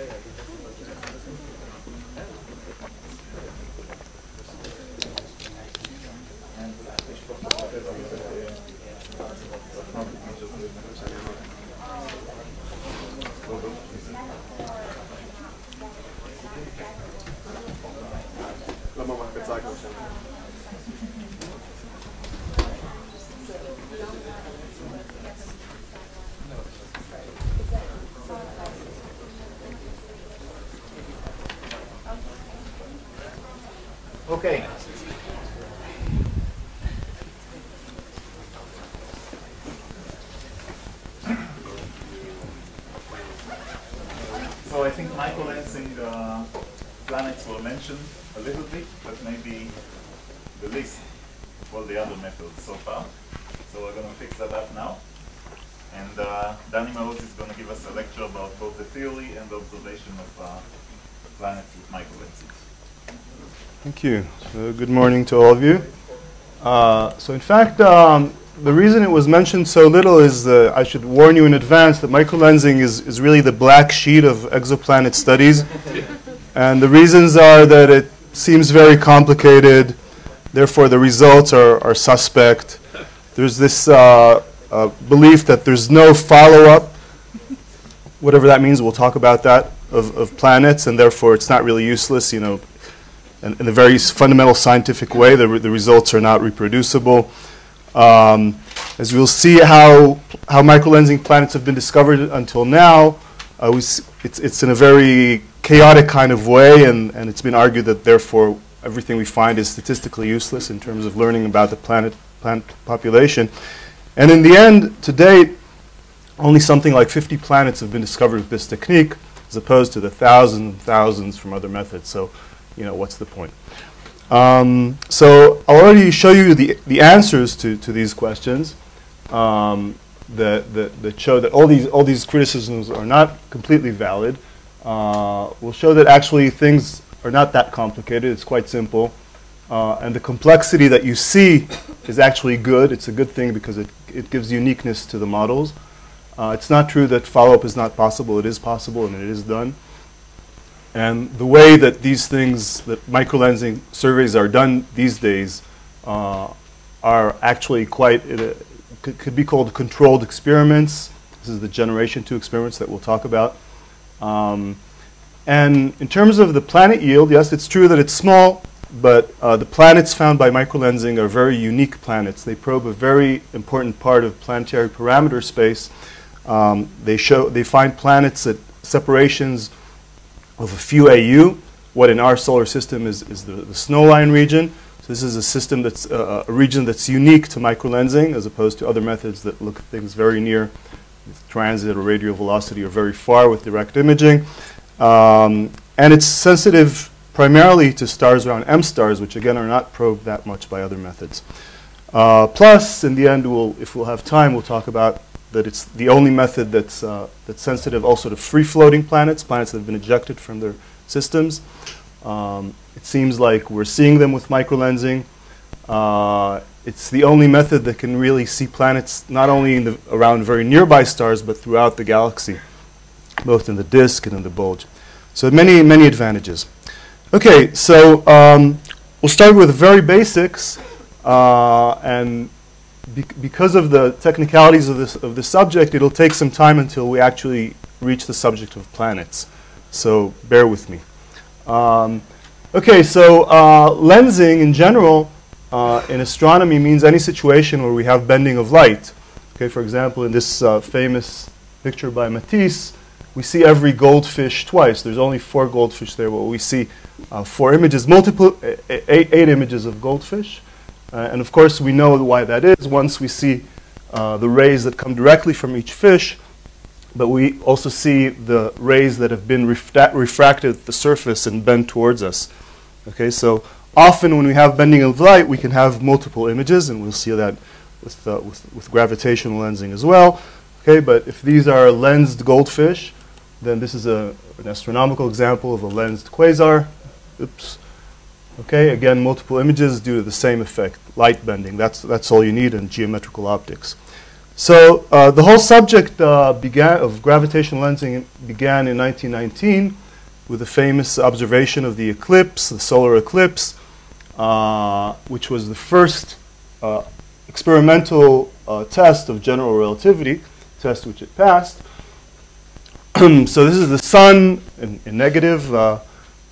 Yeah, yeah. Observation of uh, planets microlenses. Thank you. So good morning to all of you. Uh, so in fact, um, the reason it was mentioned so little is uh, I should warn you in advance that microlensing is, is really the black sheet of exoplanet studies. and the reasons are that it seems very complicated, therefore the results are, are suspect. There's this uh, uh, belief that there's no follow-up, whatever that means, we'll talk about that, of, of planets, and therefore it's not really useless, you know, in, in a very fundamental scientific way. The, re- the results are not reproducible. Um, as we'll see how, how microlensing planets have been discovered until now, uh, it's, it's in a very chaotic kind of way, and, and it's been argued that therefore everything we find is statistically useless in terms of learning about the planet, planet population. And in the end, to date, only something like 50 planets have been discovered with this technique, as opposed to the thousands and thousands from other methods. So, you know, what's the point? Um, so I'll already show you the, the answers to, to these questions um, that, that, that show that all these, all these criticisms are not completely valid. Uh, we'll show that actually things are not that complicated. It's quite simple. Uh, and the complexity that you see is actually good. It's a good thing because it, it gives uniqueness to the models. Uh, it's not true that follow-up is not possible. It is possible and it is done. And the way that these things, that microlensing surveys are done these days, uh, are actually quite, uh, could, could be called controlled experiments. This is the generation two experiments that we'll talk about. Um, and in terms of the planet yield, yes, it's true that it's small, but uh, the planets found by microlensing are very unique planets. They probe a very important part of planetary parameter space. Um, they show they find planets at separations of a few AU. What in our solar system is, is the, the snowline region. So this is a system that's uh, a region that's unique to microlensing as opposed to other methods that look at things very near with transit or radial velocity or very far with direct imaging. Um, and it's sensitive primarily to stars around M stars, which again are not probed that much by other methods. Uh, plus, in the end, we'll, if we'll have time, we'll talk about that it's the only method that's, uh, that's sensitive also to free-floating planets, planets that have been ejected from their systems. Um, it seems like we're seeing them with microlensing. Uh, it's the only method that can really see planets not only in the, around very nearby stars, but throughout the galaxy, both in the disk and in the bulge. So many, many advantages. Okay, so um, we'll start with the very basics, uh, and be because of the technicalities of this of the subject, it'll take some time until we actually reach the subject of planets. So bear with me. Um, okay, so uh, lensing in general uh, in astronomy means any situation where we have bending of light. Okay, for example, in this uh, famous picture by Matisse, we see every goldfish twice. There's only four goldfish there, but we see uh, four images, multiple, eight, eight images of goldfish. Uh, and of course, we know why that is once we see uh, the rays that come directly from each fish, but we also see the rays that have been refra- refracted at the surface and bent towards us. Okay, so often when we have bending of light, we can have multiple images, and we'll see that with, uh, with, with gravitational lensing as well. Okay, but if these are lensed goldfish, then this is a, an astronomical example of a lensed quasar. Oops. Okay, again, multiple images due to the same effect, light bending. That's, that's all you need in geometrical optics. So uh, the whole subject uh, began of gravitational lensing began in 1919 with the famous observation of the eclipse, the solar eclipse, uh, which was the first uh, experimental uh, test of general relativity, test which it passed. so this is the sun in, in negative,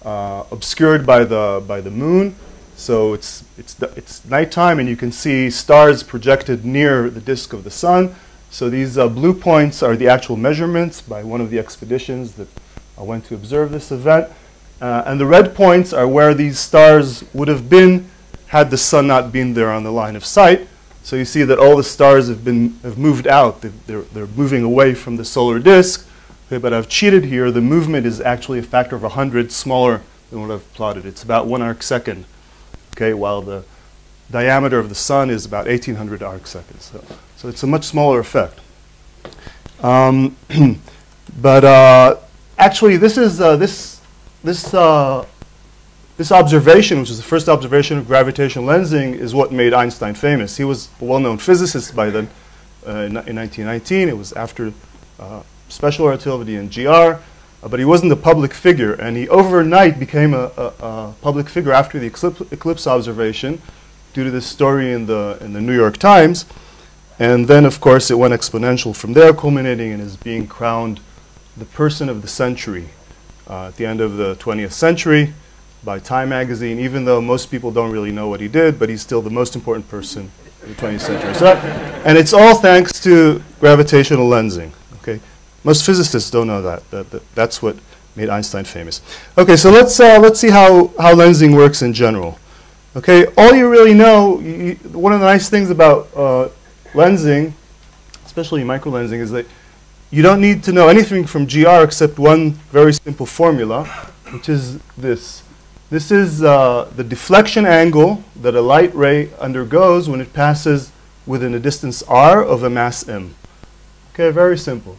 uh, obscured by the by the moon. So it's, it's, it's nighttime and you can see stars projected near the disk of the sun. So these uh, blue points are the actual measurements by one of the expeditions that I went to observe this event. Uh, and the red points are where these stars would have been had the sun not been there on the line of sight. So you see that all the stars have, been, have moved out. They're, they're moving away from the solar disk. Okay, but I've cheated here. The movement is actually a factor of 100 smaller than what I've plotted. It's about one arc second okay, while the diameter of the sun is about 1800 arc seconds. So, so it's a much smaller effect. Um, but uh, actually, this is uh, this this uh, this observation, which is the first observation of gravitational lensing, is what made Einstein famous. He was a well-known physicist by then. Uh, in, in, 1919, it was after uh, special relativity and GR. Uh, but he wasn't a public figure, and he overnight became a, a, a public figure after the eclipse, eclipse, observation due to this story in the, in the New York Times. And then, of course, it went exponential from there, culminating in his being crowned the person of the century uh, at the end of the 20th century by Time magazine, even though most people don't really know what he did, but he's still the most important person in the 20th century. So, and it's all thanks to gravitational lensing. Most physicists don't know that. that, that that's what made Einstein famous. Okay, so let's, uh, let's see how, how lensing works in general. Okay, all you really know, you, one of the nice things about uh, lensing, especially microlensing, is that you don't need to know anything from GR except one very simple formula, which is this. This is uh, the deflection angle that a light ray undergoes when it passes within a distance r of a mass m. Okay, very simple.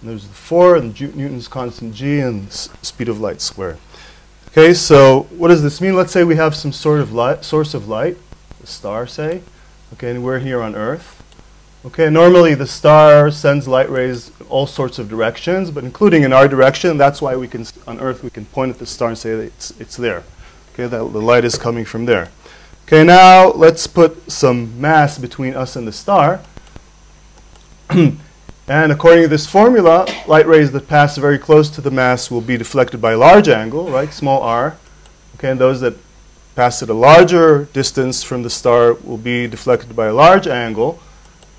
And there's the 4 and Newton's constant g and speed of light squared. Okay, so what does this mean? Let's say we have some sort of light, source of light, a star, say. Okay, and we're here on Earth. Okay, normally the star sends light rays all sorts of directions, but including in our direction. That's why we can, on Earth, we can point at the star and say that it's, it's there. Okay, that the light is coming from there. Okay, now let's put some mass between us and the star. And according to this formula, light rays that pass very close to the mass will be deflected by a large angle, right, small r. Okay, and those that pass at a larger distance from the star will be deflected by a large angle.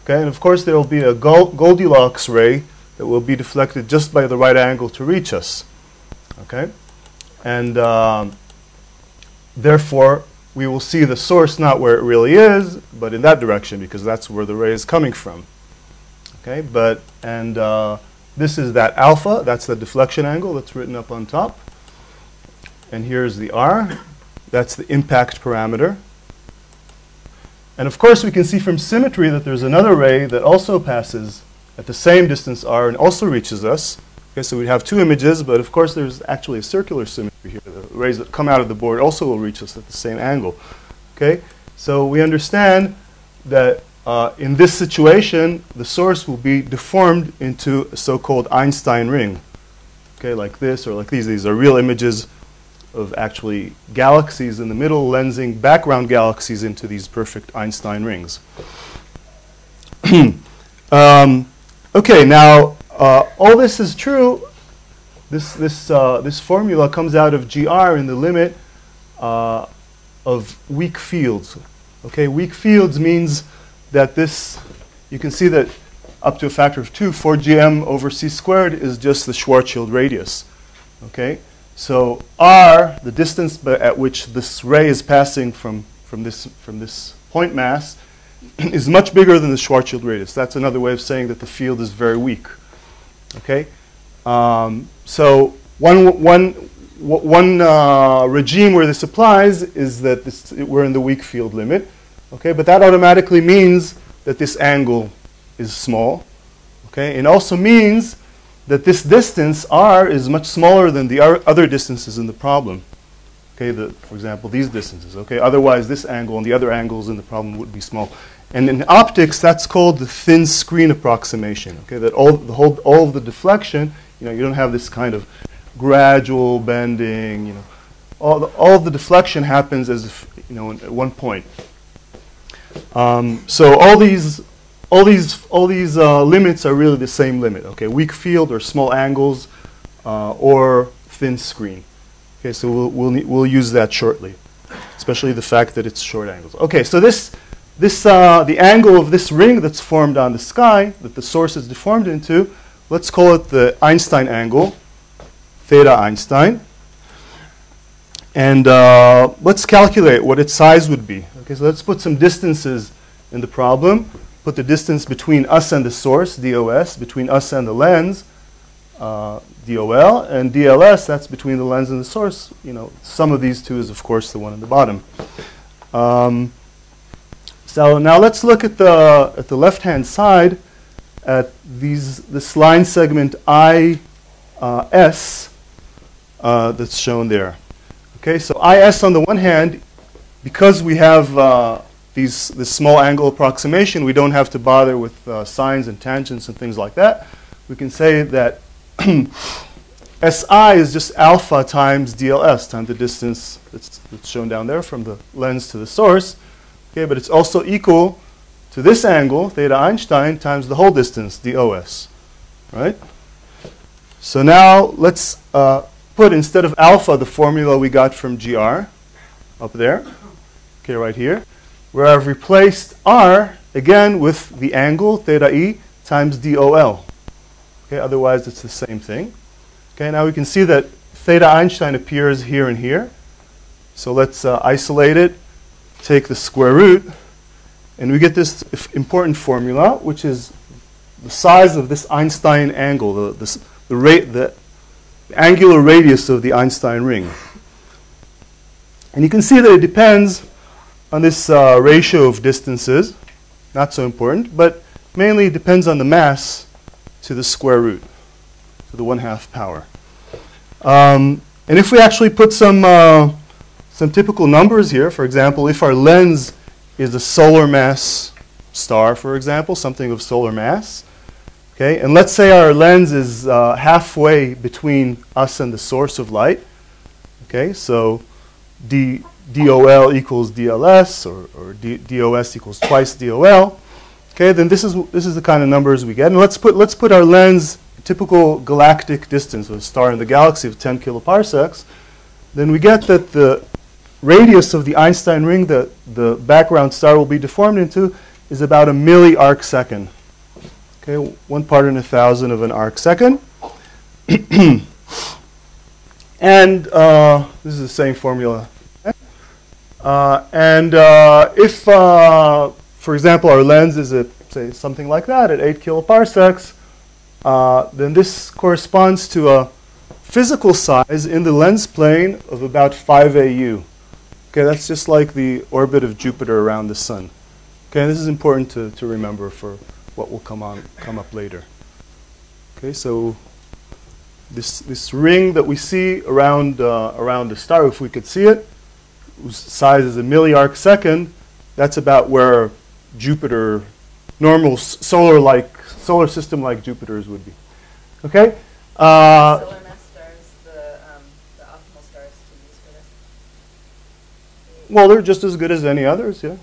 Okay, and of course there will be a Goldilocks ray that will be deflected just by the right angle to reach us. Okay, and um, therefore we will see the source not where it really is, but in that direction because that's where the ray is coming from. Okay, but, and uh, this is that alpha, that's the deflection angle that's written up on top. And here's the R, that's the impact parameter. And of course, we can see from symmetry that there's another ray that also passes at the same distance r and also reaches us. Okay, so we have two images, but of course there's actually a circular symmetry here. The rays that come out of the board also will reach us at the same angle. Okay, so we understand that uh, in this situation, the source will be deformed into a so-called Einstein ring. Okay, like this or like these. These are real images of actually galaxies in the middle lensing background galaxies into these perfect Einstein rings. um, okay, now uh, all this is true. This, this, uh, this formula comes out of GR in the limit uh, of weak fields. Okay, weak fields means that this, you can see that up to a factor of 2, 4gm over c squared is just the Schwarzschild radius. Okay? So r, the distance at which this ray is passing from, from, this, from this point mass, is much bigger than the Schwarzschild radius. That's another way of saying that the field is very weak. Okay? Um, so one, one, one uh, regime where this applies is that this, we're in the weak field limit. Okay, but that automatically means that this angle is small. Okay, it also means that this distance r is much smaller than the other distances in the problem. Okay, the, for example, these distances. Okay, otherwise this angle and the other angles in the problem would be small. And in optics, that's called the thin screen approximation. Okay, that all the whole all of the deflection, you know, you don't have this kind of gradual bending. You know, all the, all the deflection happens as if you know at one point. Um, so all these all these all these uh, limits are really the same limit. Okay, weak field or small angles uh, or thin screen. Okay, so we'll we'll, we'll use that shortly, especially the fact that it's short angles. Okay, so this this uh, the angle of this ring that's formed on the sky that the source is deformed into. Let's call it the Einstein angle, theta Einstein. And uh, let's calculate what its size would be. Okay, so let's put some distances in the problem put the distance between us and the source, DOS, between us and the lens, uh, DOL, and DLS, that's between the lens and the source. You know, sum of these two is, of course, the one at the bottom. Um, so now let's look at the, at the left-hand side at these, this line segment IS uh, uh, that's shown there. Okay, so IS on the one hand, because we have uh, these, this small angle approximation, we don't have to bother with uh, sines and tangents and things like that. We can say that SI is just alpha times DLS, times the distance that's, that's shown down there from the lens to the source. Okay, but it's also equal to this angle, theta Einstein, times the whole distance, DOS. Right? So now let's uh, put, instead of alpha, the formula we got from GR up there. Okay, right here where I've replaced r, again, with the angle, theta e, times dOL. Okay, otherwise it's the same thing. Okay, now we can see that theta Einstein appears here and here. So let's uh, isolate it, take the square root, and we get this important formula, which is the size of this Einstein angle, the, the, rate, the angular radius of the Einstein ring. And you can see that it depends on this uh, ratio of distances, not so important, but mainly depends on the mass to the square root, to the 1 half power. Um, and if we actually put some, uh, some typical numbers here, for example, if our lens is a solar mass star, for example, something of solar mass, okay, and let's say our lens is uh, halfway between us and the source of light, okay, so d DOL equals DLS or, or D, DOS equals twice DOL, okay, then this is, this is the kind of numbers we get. And let's put, let's put our lens, typical galactic distance of a star in the galaxy of 10 kiloparsecs, then we get that the radius of the Einstein ring that the background star will be deformed into is about a milli arc second. Okay, one part in a thousand of an arc second. and uh, this is the same formula uh, and uh, if, uh, for example, our lens is at, say, something like that, at 8 kiloparsecs, uh, then this corresponds to a physical size in the lens plane of about 5 AU. Okay, that's just like the orbit of Jupiter around the Sun. Okay, this is important to, to remember for what will come, on, come up later. Okay, so this, this ring that we see around, uh, around the star, if we could see it, whose size is a milliarc second, that's about where Jupiter, normal solar like solar system like Jupiter's would be. Okay. Uh, solar mass stars, the, um, the optimal stars to use for this. Well, they're just as good as any others, yeah.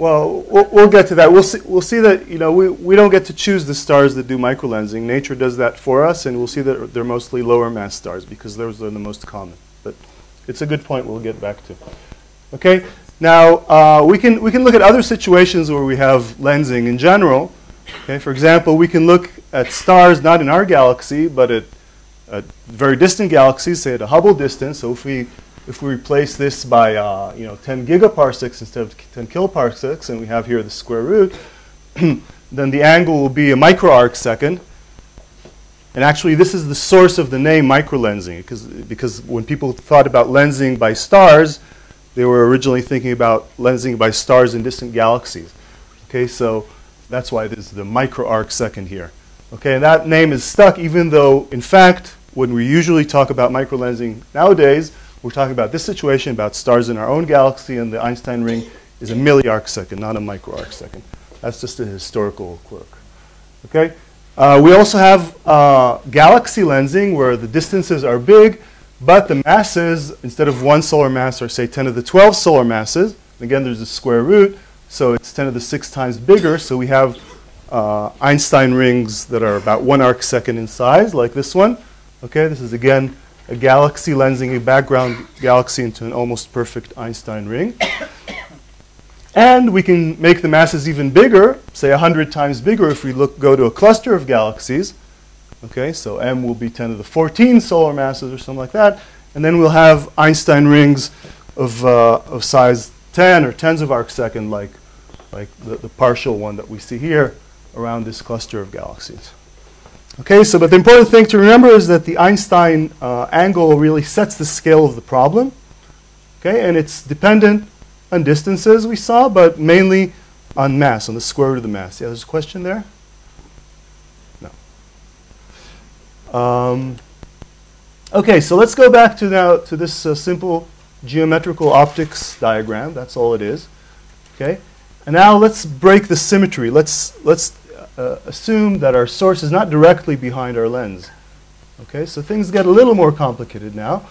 Well, well, we'll get to that. We'll see, we'll see that, you know, we, we don't get to choose the stars that do microlensing. Nature does that for us, and we'll see that they're mostly lower mass stars because those are the most common. But it's a good point we'll get back to. Okay, now uh, we, can, we can look at other situations where we have lensing in general. Okay, for example, we can look at stars not in our galaxy, but at, at very distant galaxies, say at a Hubble distance. So if we if we replace this by uh, you know 10 gigaparsecs instead of 10 kiloparsecs, and we have here the square root, then the angle will be a microarc second. And actually, this is the source of the name microlensing, because, because when people thought about lensing by stars, they were originally thinking about lensing by stars in distant galaxies. Okay, so that's why there's the microarc second here. Okay, and that name is stuck even though, in fact, when we usually talk about microlensing nowadays, we're talking about this situation about stars in our own galaxy, and the Einstein ring is a milliarc second, not a microarc second. That's just a historical quirk. Okay. Uh, we also have uh, galaxy lensing, where the distances are big, but the masses, instead of one solar mass, are say 10 to the 12 solar masses. Again, there's a square root, so it's 10 to the 6 times bigger. So we have uh, Einstein rings that are about one arc second in size, like this one. Okay, this is again a galaxy lensing a background galaxy into an almost perfect Einstein ring. and we can make the masses even bigger, say 100 times bigger if we look, go to a cluster of galaxies. Okay, so M will be 10 to the 14 solar masses or something like that. And then we'll have Einstein rings of, uh, of size 10 or tens of arc second, like, like the, the partial one that we see here around this cluster of galaxies. Okay, so but the important thing to remember is that the Einstein uh, angle really sets the scale of the problem. Okay, and it's dependent on distances we saw, but mainly on mass, on the square root of the mass. Yeah, there's a question there? No. Um, okay, so let's go back to now to this uh, simple geometrical optics diagram. That's all it is. Okay, and now let's break the symmetry. Let's let's uh, assume that our source is not directly behind our lens. Okay, so things get a little more complicated now.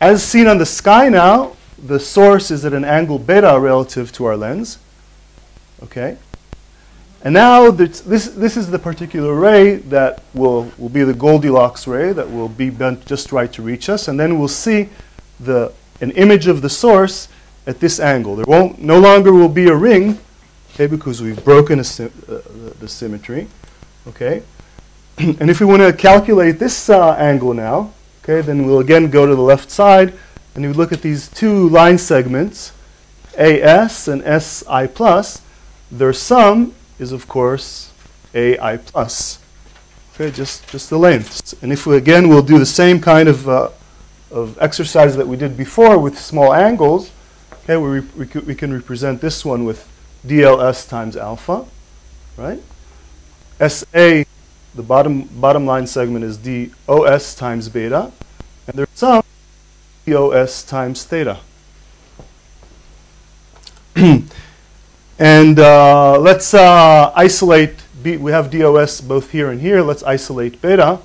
As seen on the sky now, the source is at an angle beta relative to our lens. Okay, and now this, this is the particular ray that will, will be the Goldilocks ray that will be bent just right to reach us, and then we'll see the, an image of the source at this angle. There won't, no longer will be a ring, okay, because we've broken uh, the symmetry, okay. and if we want to calculate this uh, angle now, okay, then we'll again go to the left side, and we look at these two line segments, AS and SI plus. Their sum is, of course, AI plus. Okay, just, just the lengths. And if we, again, we'll do the same kind of, uh, of exercise that we did before with small angles, okay, we, we, we can represent this one with DLS times alpha, right? SA, the bottom, bottom line segment is DOS times beta, and there's some DOS times theta. and uh, let's uh, isolate, B, we have DOS both here and here, let's isolate beta.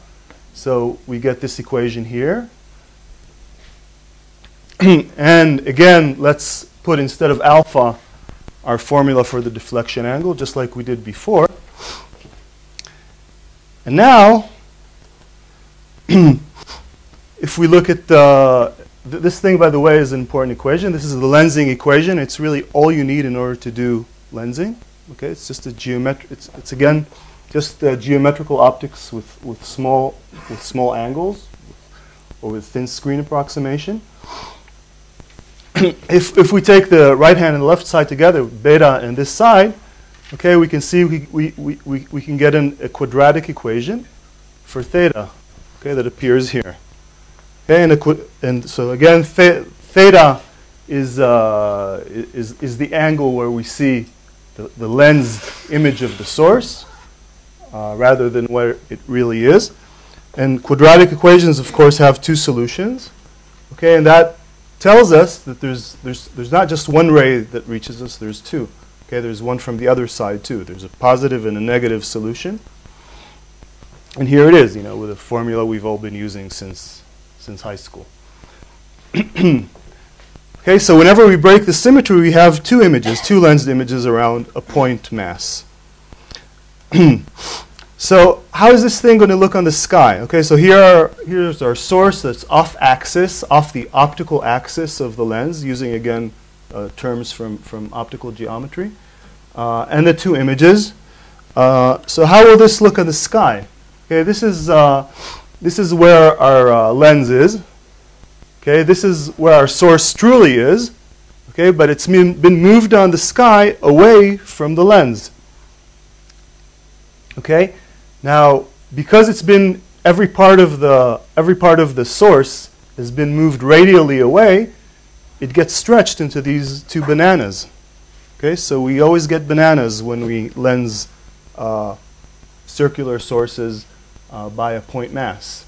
So we get this equation here. and again, let's put instead of alpha our formula for the deflection angle, just like we did before. And now, if we look at the, th this thing, by the way, is an important equation. This is the lensing equation. It's really all you need in order to do lensing. Okay, it's just a geometric. It's, it's again just uh, geometrical optics with, with small with small angles or with thin screen approximation. if, if we take the right hand and left side together, beta and this side, okay, we can see we, we, we, we, we can get an, a quadratic equation for theta, okay, that appears here. Okay, and, and so again, th theta is, uh, is, is the angle where we see the, the lens image of the source uh, rather than where it really is. And quadratic equations, of course, have two solutions. Okay, and that tells us that there's, there's, there's not just one ray that reaches us, there's two. Okay, there's one from the other side too. There's a positive and a negative solution. And here it is, you know, with a formula we've all been using since, since high school. okay, so whenever we break the symmetry, we have two images, two lensed images around a point mass. So how is this thing going to look on the sky? Okay, so here are, here's our source that's off axis, off the optical axis of the lens, using again uh, terms from, from optical geometry, uh, and the two images. Uh, so how will this look on the sky? Okay, this is, uh, this is where our uh, lens is. Okay, this is where our source truly is. Okay, but it's been moved on the sky away from the lens. Okay, now, because it's been every part of the every part of the source has been moved radially away, it gets stretched into these two bananas. Okay, so we always get bananas when we lens uh, circular sources uh, by a point mass.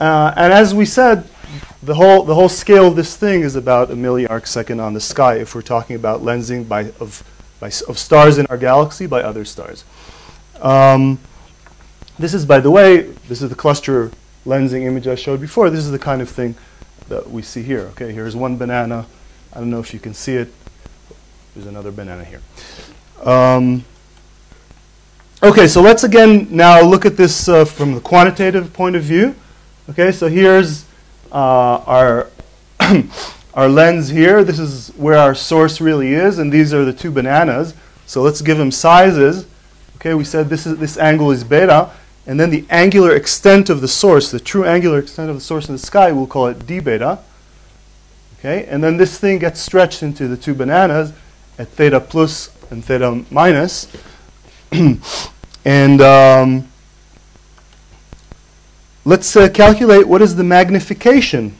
Uh, and as we said, the whole, the whole scale of this thing is about a milliarc second on the sky if we're talking about lensing by, of, by, of stars in our galaxy by other stars. Um, this is, by the way, this is the cluster lensing image I showed before. This is the kind of thing that we see here. Okay, here's one banana. I don't know if you can see it. There's another banana here. Um, okay, so let's again now look at this uh, from the quantitative point of view. Okay, so here's uh, our our lens here. This is where our source really is, and these are the two bananas. So let's give them sizes. Okay, we said this is this angle is beta, and then the angular extent of the source, the true angular extent of the source in the sky, we'll call it d beta. Okay, and then this thing gets stretched into the two bananas at theta plus and theta minus. and um, let's uh, calculate what is the magnification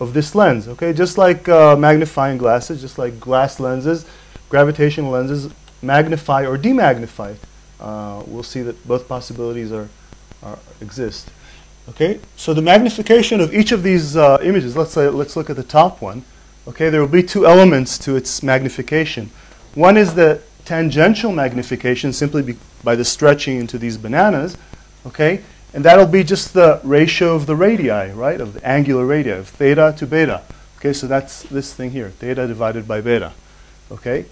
of this lens. Okay, just like uh, magnifying glasses, just like glass lenses, gravitational lenses magnify or demagnify. Uh, we'll see that both possibilities are, are, exist. Okay, so the magnification of each of these uh, images. Let's say let's look at the top one. Okay, there will be two elements to its magnification. One is the tangential magnification, simply by the stretching into these bananas. Okay, and that'll be just the ratio of the radii, right, of the angular radii, of theta to beta. Okay, so that's this thing here, theta divided by beta. Okay?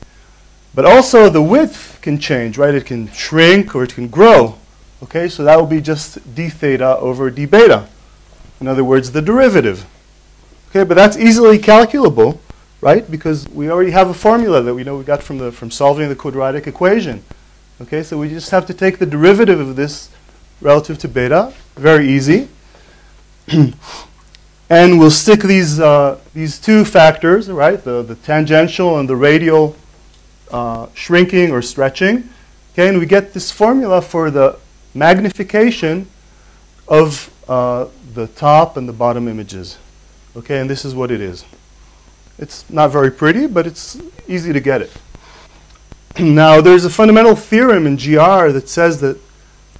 But also the width can change, right? It can shrink or it can grow. Okay, so that will be just d theta over d beta. In other words, the derivative. Okay, but that's easily calculable, right? Because we already have a formula that we know we got from, the, from solving the quadratic equation. Okay, so we just have to take the derivative of this relative to beta. Very easy. and we'll stick these, uh, these two factors, right, the, the tangential and the radial uh, shrinking or stretching. Okay, and we get this formula for the magnification of uh, the top and the bottom images. Okay, and this is what it is. It's not very pretty, but it's easy to get it. now, there's a fundamental theorem in GR that says that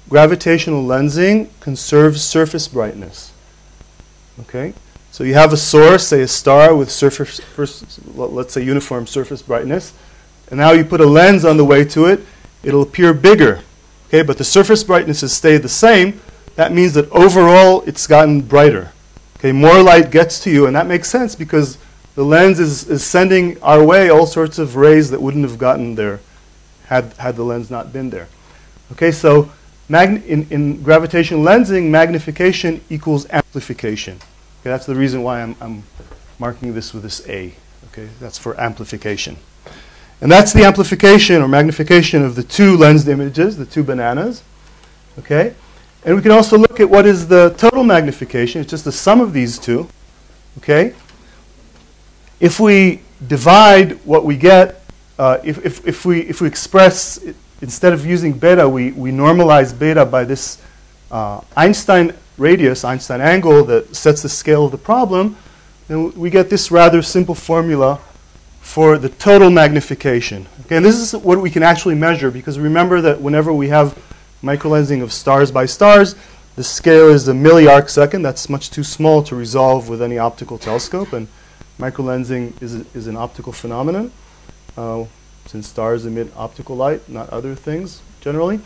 gravitational lensing conserves surface brightness. Okay? So you have a source, say a star with surface, let's say uniform surface brightness, and now you put a lens on the way to it, it'll appear bigger. Okay, but the surface brightness has stayed the same. That means that overall it's gotten brighter. Okay, more light gets to you, and that makes sense because the lens is, is sending our way all sorts of rays that wouldn't have gotten there had, had the lens not been there. Okay, so in, in gravitational lensing, magnification equals amplification. Okay, that's the reason why I'm, I'm marking this with this A. Okay, that's for amplification. And that's the amplification or magnification of the two lensed images, the two bananas. Okay? And we can also look at what is the total magnification. It's just the sum of these two. Okay? If we divide what we get, uh, if, if, if, we, if we express instead of using beta, we, we normalize beta by this uh, Einstein radius, Einstein angle that sets the scale of the problem, then we get this rather simple formula for the total magnification. Okay, and this is what we can actually measure because remember that whenever we have microlensing of stars by stars, the scale is a milliarc second. That's much too small to resolve with any optical telescope, and microlensing is, a, is an optical phenomenon. Uh, since stars emit optical light, not other things generally.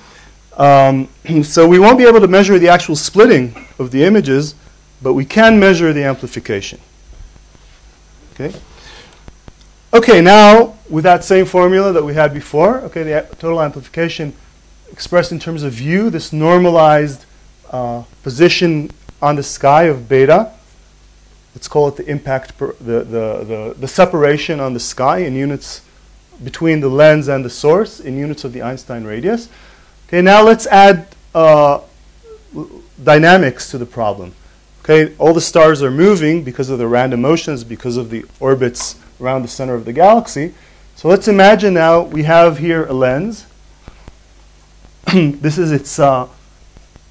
Um, so we won't be able to measure the actual splitting of the images, but we can measure the amplification. Okay. Okay, now with that same formula that we had before, okay, the total amplification expressed in terms of view, this normalized uh, position on the sky of beta. Let's call it the impact, per, the, the, the, the separation on the sky in units between the lens and the source in units of the Einstein radius. Okay, now let's add uh, dynamics to the problem. Okay, all the stars are moving because of the random motions, because of the orbits around the center of the galaxy. So let's imagine now we have here a lens. this is its, uh,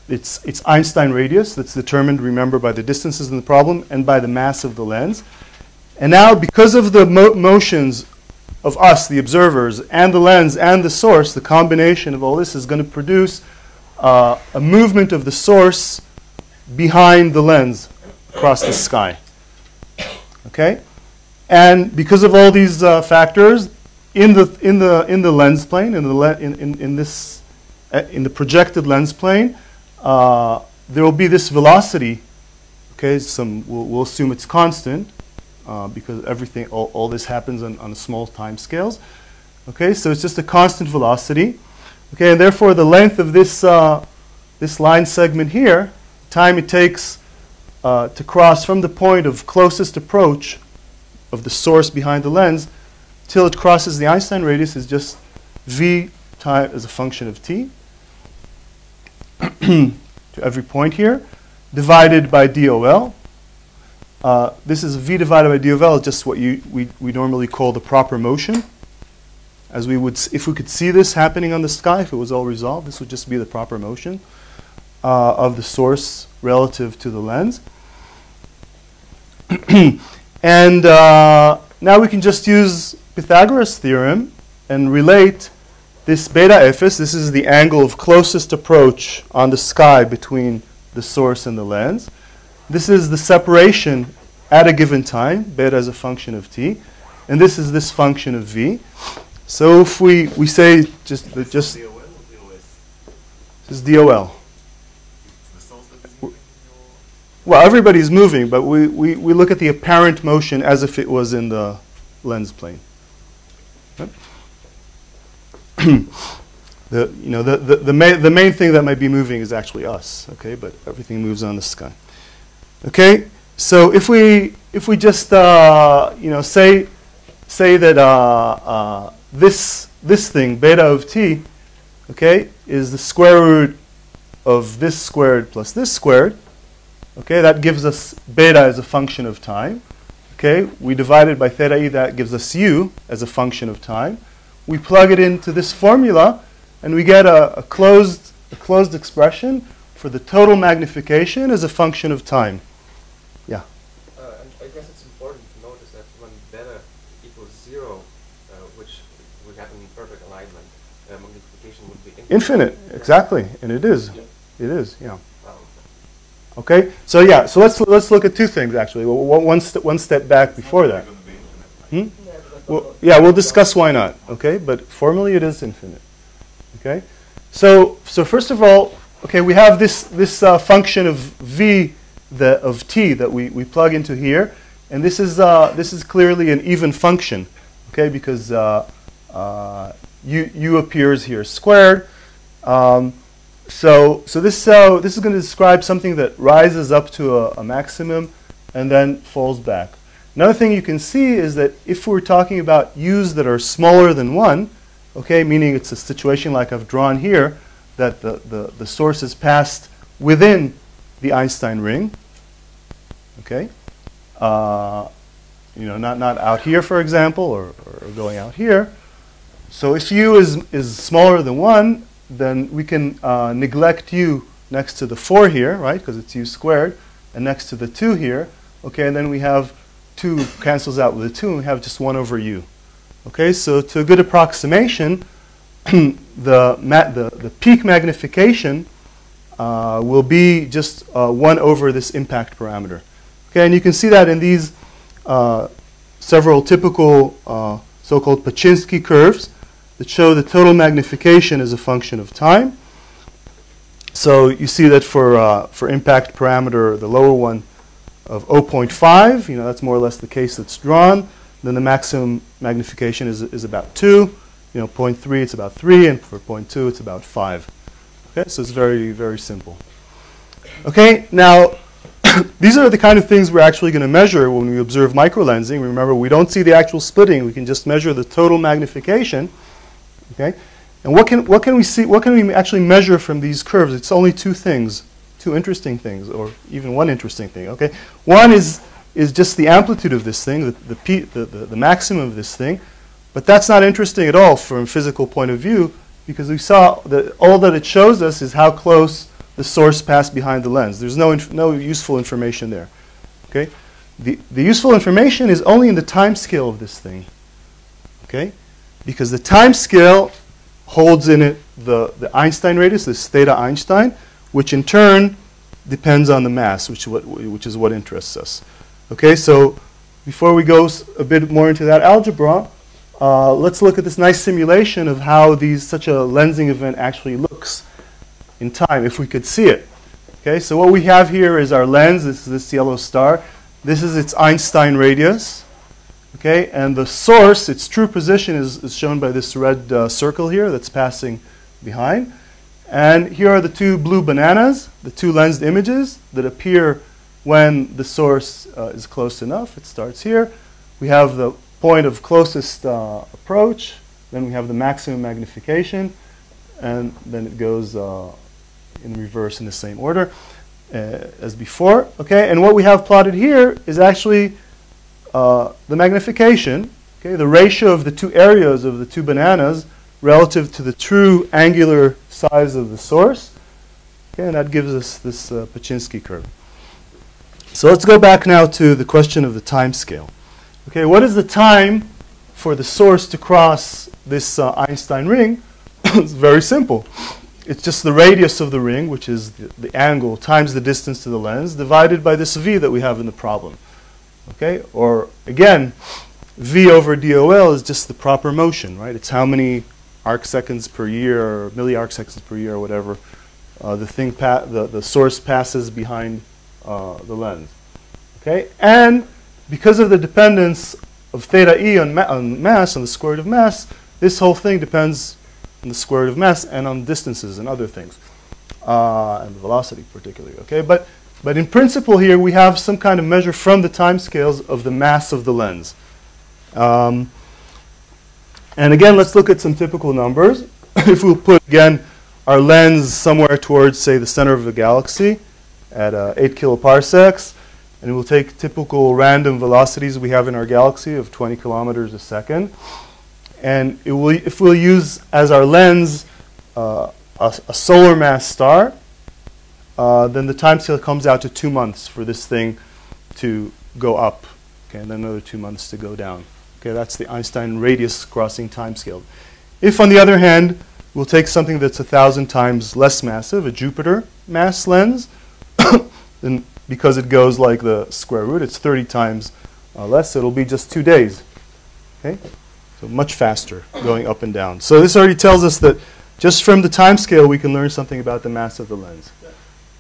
its, its Einstein radius that's determined, remember, by the distances in the problem and by the mass of the lens. And now, because of the mo motions of us, the observers, and the lens and the source, the combination of all this is going to produce uh, a movement of the source behind the lens across the sky. Okay? And because of all these uh, factors, in the, in, the, in the lens plane, in the, le- in, in, in, this, uh, in the projected lens plane, uh, there will be this velocity. Okay, some, we'll, we'll assume it's constant uh, because everything, all, all this happens on, on small time scales. Okay, so it's just a constant velocity. Okay, and therefore the length of this, uh, this line segment here, time it takes uh, to cross from the point of closest approach of the source behind the lens till it crosses the Einstein radius is just v time as a function of t to every point here, divided by DOL. Uh, this is v divided by DOL, is just what you, we, we normally call the proper motion. As we would, if we could see this happening on the sky, if it was all resolved, this would just be the proper motion uh, of the source relative to the lens. and uh, now we can just use Pythagoras theorem and relate this beta ephes, this is the angle of closest approach on the sky between the source and the lens. This is the separation at a given time, beta is a function of t, and this is this function of v. So if we, we say just, just DOL or DOS? this is DOL. Well, everybody's moving, but we, we, we look at the apparent motion as if it was in the lens plane. The, you know, the, the, the, ma- the main thing that might be moving is actually us, okay, but everything moves on the sky. Okay, so if we, if we just, uh, you know, say, say that uh, uh, this, this thing, beta of t, okay, is the square root of this squared plus this squared, Okay, that gives us beta as a function of time. Okay, we divide it by theta e, that gives us u as a function of time. We plug it into this formula, and we get a, a closed, a closed expression for the total magnification as a function of time. Yeah. Uh, and I guess it's important to notice that when beta equals zero, uh, which would have in perfect alignment, uh, magnification would be infinite. Infinite, exactly, and it is. Yeah. It is, yeah. Okay, so yeah, so let's let's look at two things actually. One, one, st- one step back before that. Hmm? Yeah, Well, yeah, we'll discuss why not. Okay, but formally it is infinite. Okay, so so first of all, okay, we have this this uh, function of v the, of t that we, we plug into here, and this is uh, this is clearly an even function. Okay, because uh, uh, u u appears here squared. Um, so so this uh, this is going to describe something that rises up to a, a maximum and then falls back. Another thing you can see is that if we're talking about u's that are smaller than 1, okay, meaning it's a situation like I've drawn here, that the, the, the source is passed within the Einstein ring, okay, uh, you know, not, not out here, for example, or, or going out here. So if u is, is smaller than 1, then we can uh, neglect u next to the 4 here, right, because it's u squared, and next to the 2 here, okay, and then we have 2 cancels out with the 2, and we have just 1 over u. Okay, so to a good approximation, the, the, the peak magnification uh, will be just uh, 1 over this impact parameter. Okay, and you can see that in these uh, several typical uh, so-called Paczyński curves that show the total magnification as a function of time. So you see that for, uh, for impact parameter, the lower one of 0.5, you know, that's more or less the case that's drawn. Then the maximum magnification is, is about 2. You know, 0.3, it's about 3, and for 0.2, it's about 5. Okay, so it's very, very simple. Okay, now these are the kind of things we're actually going to measure when we observe microlensing. Remember, we don't see the actual splitting. We can just measure the total magnification. Okay, and what can what can we see? What can we actually measure from these curves? It's only two things, two interesting things, or even one interesting thing. Okay, one is is just the amplitude of this thing, the the, p, the, the, the maximum of this thing, but that's not interesting at all from a physical point of view because we saw that all that it shows us is how close the source passed behind the lens. There's no no useful information there. Okay, the the useful information is only in the time scale of this thing. Okay, because the time scale holds in it the, the Einstein radius, this theta Einstein, which in turn depends on the mass, which, what, which is what interests us. Okay, so before we go a bit more into that algebra, uh, let's look at this nice simulation of how these, such a lensing event actually looks in time, if we could see it. Okay, so what we have here is our lens. This is this yellow star. This is its Einstein radius. Okay, and the source, its true position, is, is shown by this red uh, circle here that's passing behind. And here are the two blue bananas, the two lensed images that appear when the source uh, is close enough. It starts here. We have the point of closest uh, approach. Then we have the maximum magnification. And then it goes uh, in reverse in the same order uh, as before. Okay, and what we have plotted here is actually uh, the magnification, okay, the ratio of the two areas of the two bananas relative to the true angular size of the source. Okay, and that gives us this uh, curve. So let's go back now to the question of the time scale. Okay, what is the time for the source to cross this uh, Einstein ring? it's very simple. It's just the radius of the ring, which is the, the, angle times the distance to the lens, divided by this v that we have in the problem. Okay, or again, v over dOL is just the proper motion, right? It's how many arc seconds per year or milli arc seconds per year or whatever uh, the thing the, the source passes behind uh, the lens. Okay, and because of the dependence of theta e on, ma on mass, on the square root of mass, this whole thing depends on the square root of mass and on distances and other things, uh, and velocity particularly. Okay, but but in principle here we have some kind of measure from the time scales of the mass of the lens. Um, and again, let's look at some typical numbers. if we put, again, our lens somewhere towards, say, the center of the galaxy at uh, 8 kiloparsecs, and we'll take typical random velocities we have in our galaxy of 20 kilometers a second. And will, if we'll use as our lens uh, a, a, solar mass star, uh, then the time scale comes out to two months for this thing to go up, okay, and then another two months to go down. Okay, that's the Einstein radius crossing timescale. If, on the other hand, we'll take something that's a thousand times less massive, a Jupiter mass lens, then because it goes like the square root, it's 30 times uh, less, it'll be just two days. Okay, so much faster going up and down. So this already tells us that just from the time scale, we can learn something about the mass of the lens.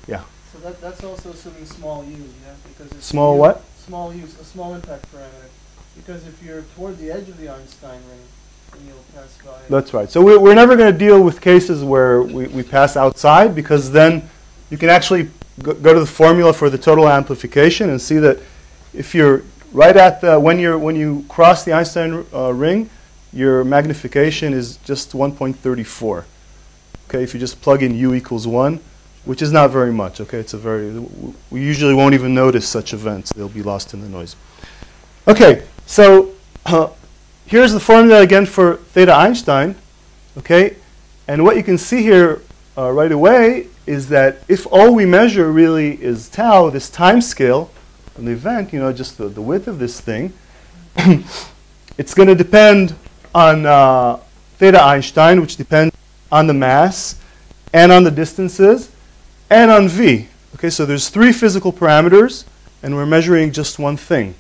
Yeah. So that, that's also assuming small u, yeah, because it's small what? Small u, a small impact parameter. Because if you're toward the edge of the Einstein ring, then you'll pass by. That's right. So we're, we're never going to deal with cases where we, we pass outside because then you can actually go, go to the formula for the total amplification and see that if you're right at the, when, you're, when you cross the Einstein uh, ring, your magnification is just 1.34. Okay, if you just plug in u equals 1, which is not very much. Okay, it's a very, we usually won't even notice such events. They'll be lost in the noise. Okay, so uh, here's the formula again for theta Einstein, okay? And what you can see here uh, right away is that if all we measure really is tau, this time scale the event, you know, just the, the width of this thing, it's going to depend on uh, theta Einstein, which depends on the mass and on the distances and on v. Okay, so there's three physical parameters, and we're measuring just one thing.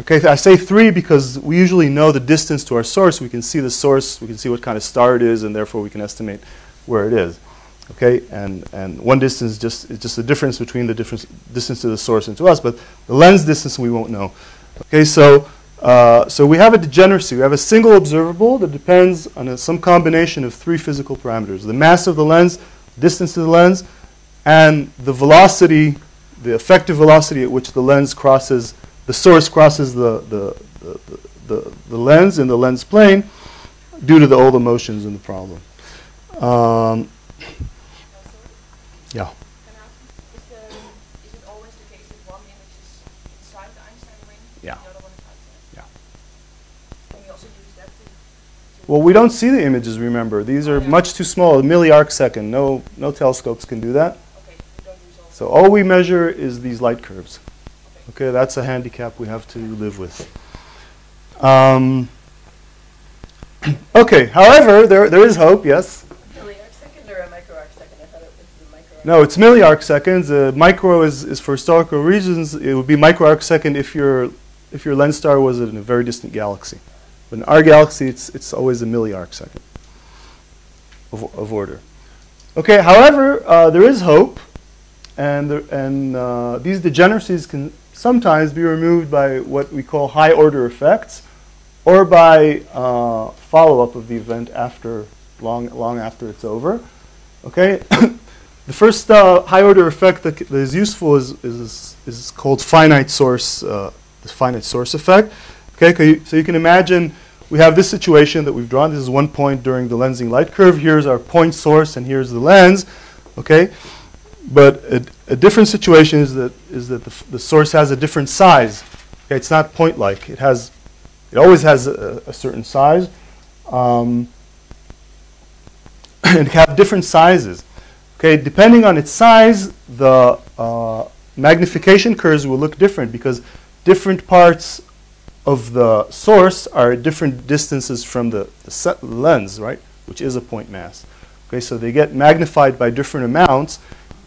Okay, I say three because we usually know the distance to our source. We can see the source, we can see what kind of star it is, and therefore we can estimate where it is. Okay, and, and one distance just is just the difference between the difference distance to the source and to us, but the lens distance we won't know. Okay, so uh, so we have a degeneracy. We have a single observable that depends on a, some combination of three physical parameters: the mass of the lens, distance to the lens, and the velocity, the effective velocity at which the lens crosses the source crosses the, the, the, the, the lens in the lens plane due to the, all the motions in the problem. Um, yeah. Yeah. Yeah. Well, we don't see the images, remember. These are much too small, a milli second. No, no telescopes can do that. So all we measure is these light curves. Okay, that's a handicap we have to live with. Um, okay, however, there, there is hope, yes? Milli or a micro? I thought it was the micro No, it's milliarc seconds. Uh, micro is, is for historical reasons. It would be microarc second if your if your lens star was in a very distant galaxy. But in our galaxy, it's it's always a milliarc second of, of order. Okay. However, uh, there is hope, and there, and uh, these degeneracies can sometimes be removed by what we call high order effects, or by uh, follow up of the event after long long after it's over. Okay. The first uh, high order effect that, that is useful is, is, is called finite source, uh, the finite source effect. Okay, so you can imagine we have this situation that we've drawn. This is one point during the lensing light curve. Here's our point source, and here's the lens. Okay, but a, a different situation is that is that the, the, source has a different size. Okay, it's not point-like. It has, it always has a, a certain size, um, and have different sizes. Okay, depending on its size, the uh, magnification curves will look different because different parts of the source are at different distances from the, the lens, right, which is a point mass. Okay, so they get magnified by different amounts,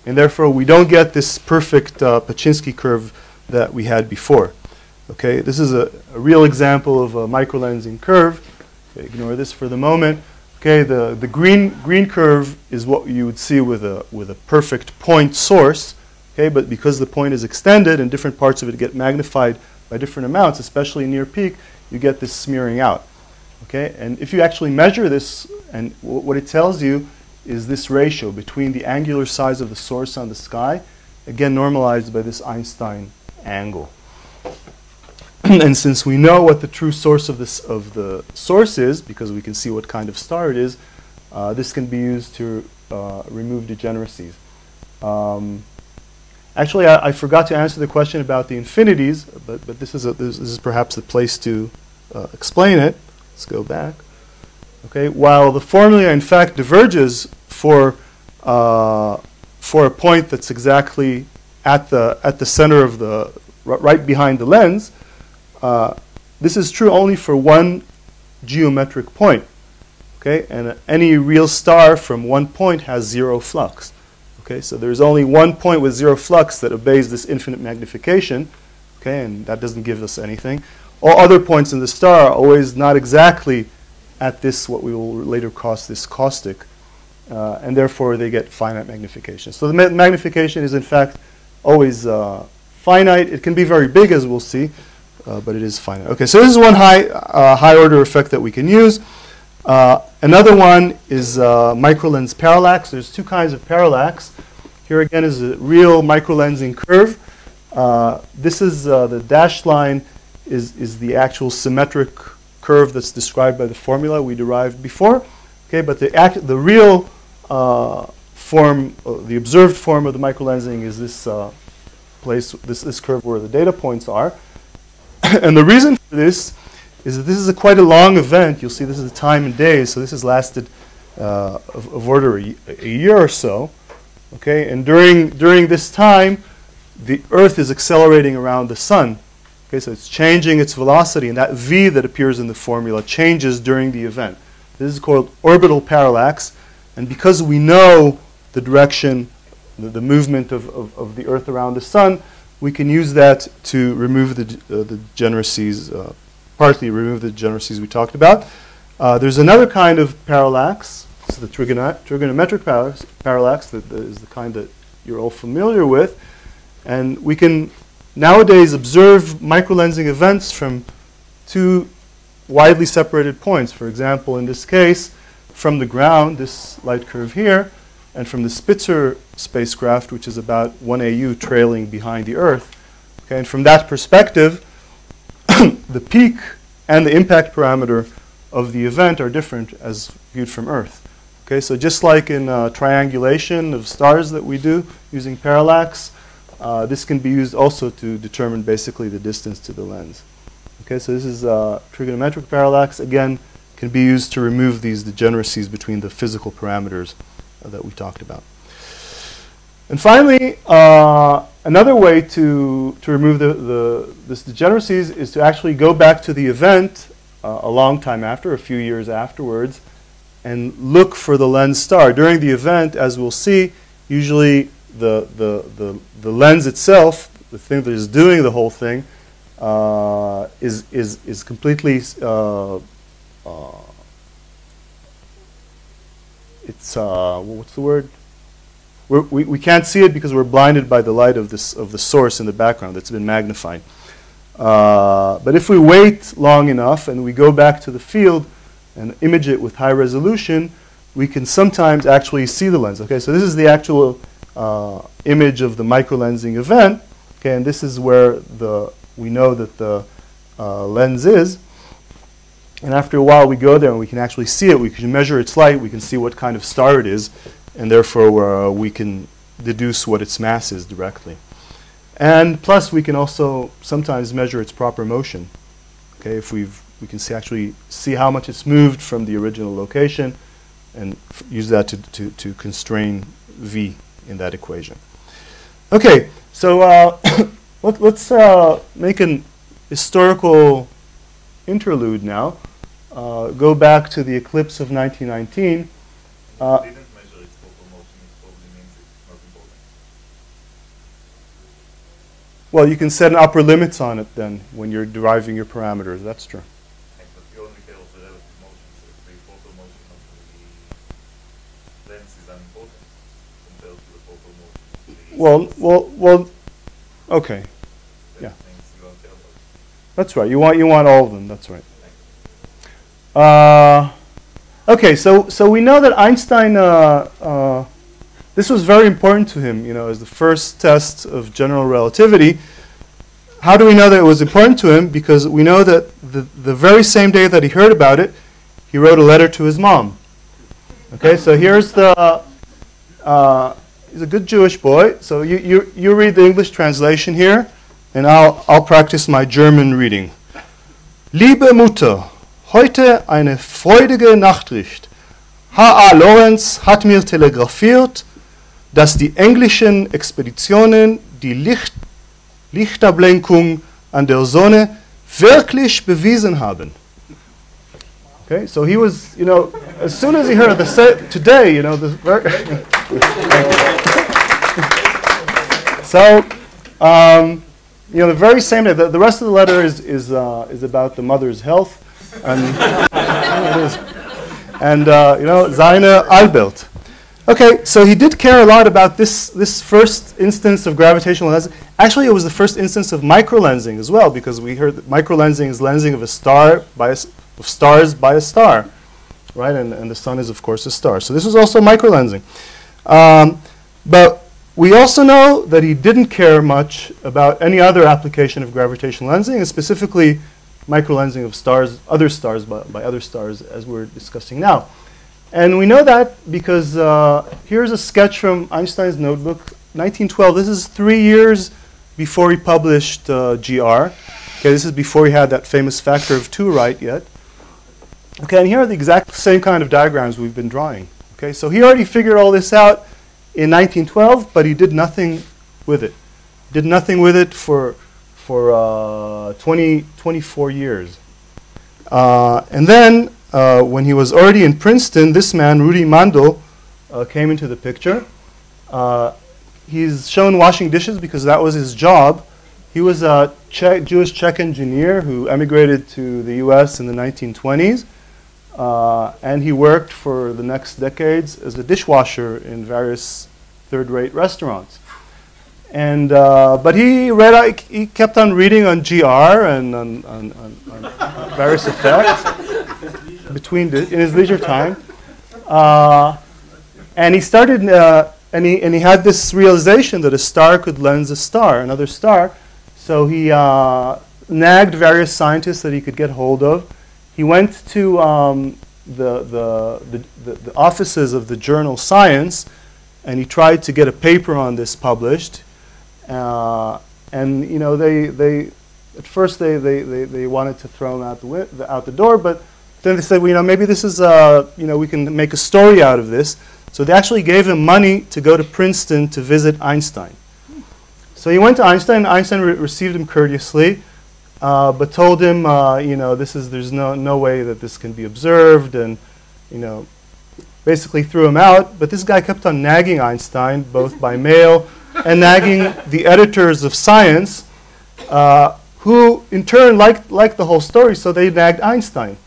and therefore we don't get this perfect uh, curve that we had before. Okay, this is a, a real example of a microlensing curve. Okay, ignore this for the moment. Okay, the, the green, green curve is what you would see with a, with a perfect point source. Okay, but because the point is extended and different parts of it get magnified by different amounts, especially near peak, you get this smearing out. Okay, and if you actually measure this, and what it tells you is this ratio between the angular size of the source on the sky, again normalized by this Einstein angle. and since we know what the true source of this of the source is, because we can see what kind of star it is, uh, this can be used to uh, remove degeneracies. Um, actually, I, I, forgot to answer the question about the infinities, but but this is a, this, this, is perhaps the place to uh, explain it. Let's go back. Okay, while the formula in fact diverges for uh, for a point that's exactly at the at the center of the right behind the lens. Uh, this is true only for one geometric point. Okay, and any real star from one point has zero flux. Okay, so there's only one point with zero flux that obeys this infinite magnification. Okay, and that doesn't give us anything. All other points in the star are always not exactly at this, what we will later call this caustic, uh, and therefore they get finite magnification. So the ma magnification is in fact always uh, finite. It can be very big, as we'll see, uh, but it is finite. Okay, so this is one high, uh, high order effect that we can use. Uh, another one is uh, microlens parallax. There's two kinds of parallax. Here again is a real microlensing curve. Uh, this is uh, the dashed line is, is the actual symmetric curve that's described by the formula we derived before. Okay, but the, act, the real form, the observed form of the microlensing is this place, this, this curve where the data points are. and the reason for this is that this is a quite a long event. You'll see this is the time in days, so this has lasted uh, of, of, order a, a, year or so. Okay, and during during this time, the Earth is accelerating around the Sun. Okay, so it's changing its velocity, and that v that appears in the formula changes during the event. This is called orbital parallax, and because we know the direction, the, the movement of, of, of the Earth around the Sun, we can use that to remove the, uh, the degeneracies, uh, partly remove the degeneracies we talked about. Uh, there's another kind of parallax, so the trigonometric parallax, parallax that, that is the kind that you're all familiar with. And we can nowadays observe microlensing events from two widely separated points. For example, in this case, from the ground, this light curve here, and from the Spitzer spacecraft, which is about 1 AU trailing behind the Earth. Okay, and from that perspective, the peak and the impact parameter of the event are different as viewed from Earth. Okay, so just like in uh, triangulation of stars that we do using parallax, uh, this can be used also to determine basically the distance to the lens. Okay, so this is uh, trigonometric parallax. Again, can be used to remove these degeneracies between the physical parameters that we talked about. And finally, uh, another way to, to remove the, the, this degeneracies is to actually go back to the event uh, a long time after, a few years afterwards, and look for the lens star. During the event, as we'll see, usually the, the, the, the lens itself, the thing that is doing the whole thing, uh, is, is, is completely, uh, uh, it's, uh, what's the word? We're, we, we can't see it because we're blinded by the light of, this, of the source in the background that's been magnified. Uh, but if we wait long enough and we go back to the field and image it with high resolution, we can sometimes actually see the lens. Okay, so this is the actual uh, image of the microlensing event. Okay, and this is where the we know that the uh, lens is. And after a while, we go there and we can actually see it. We can measure its light. We can see what kind of star it is, and therefore uh, we can deduce what its mass is directly. And plus, we can also sometimes measure its proper motion. Okay, if we've we can see actually see how much it's moved from the original location, and use that to, to, to constrain v in that equation. Okay, so uh, let, us uh, make an historical interlude now. Uh, go back to the eclipse of 1919. Uh, didn't measure its total motion, it probably means it's not important. Well, you can set an upper limits on it then when you're deriving your parameters. That's true. Like, but you only care of the relative motion, so if the total motion of the lens is unimportant compared to the total motion. of the Well, well, well. Okay, yeah. means you don't care about it. that's right. You want you want all of them. That's right. Uh, okay, so so we know that Einstein. Uh, uh, this was very important to him, you know, as the first test of general relativity. How do we know that it was important to him? Because we know that the, the very same day that he heard about it, he wrote a letter to his mom. Okay, so here's the. Uh, he's a good Jewish boy. So you, you, you read the English translation here, and I'll, I'll practice my German reading. Liebe Mutter, heute eine freudige Nachricht. H.A. Lorentz hat mir telegrafiert, dass die englischen Expeditionen die Licht Lichtablenkung an der Sonne wirklich bewiesen haben. Okay, so he was, you know, as soon as he heard the sa- today, you know, the ver- so, um, you know, the very same day. The, the rest of the letter is is uh, is about the mother's health, and and uh, you know, seine Albert. Okay, so he did care a lot about this this first instance of gravitational lensing. Actually, it was the first instance of microlensing as well, because we heard that microlensing is lensing of a star by a of stars by a star, right? And, and the sun is, of course, a star. So this was also microlensing. Um, but we also know that he didn't care much about any other application of gravitational lensing, and specifically microlensing of stars, other stars by, by other stars, as we're discussing now. And we know that because uh, here's a sketch from Einstein's notebook, 1912. This is three years before he published uh, GR. Okay, this is before he had that famous factor of two right yet. Okay, and here are the exact same kind of diagrams we've been drawing. Okay, so he already figured all this out in 1912, but he did nothing with it. Did nothing with it for for uh, 20, 24 years. Uh, and then uh, when he was already in Princeton, this man, Rudi Mandl, uh, came into the picture. Uh, he's shown washing dishes because that was his job. He was a Czech, Jewish Czech engineer who emigrated to the US in the 1920s. Uh, and he worked for the next decades as a dishwasher in various third-rate restaurants. And uh, but he read, he kept on reading on GR and on, on, on, on various effects between the, in his leisure time, uh, and he started, uh, and he and he had this realization that a star could lens a star, another star. So he uh, nagged various scientists that he could get hold of. He went to um, the, the, the, the, offices of the journal Science, and he tried to get a paper on this published. Uh, and you know, they, they at first they, they, they, they wanted to throw him out the, out the door, but then they said, well, you know, maybe this is, uh, you know, we can make a story out of this. So they actually gave him money to go to Princeton to visit Einstein. So he went to Einstein. Einstein re- received him courteously, uh, but told him, uh, you know, this is there's no no way that this can be observed, and you know, basically threw him out. But this guy kept on nagging Einstein, both by mail and nagging the editors of Science, uh, who in turn liked, liked the whole story, so they nagged Einstein.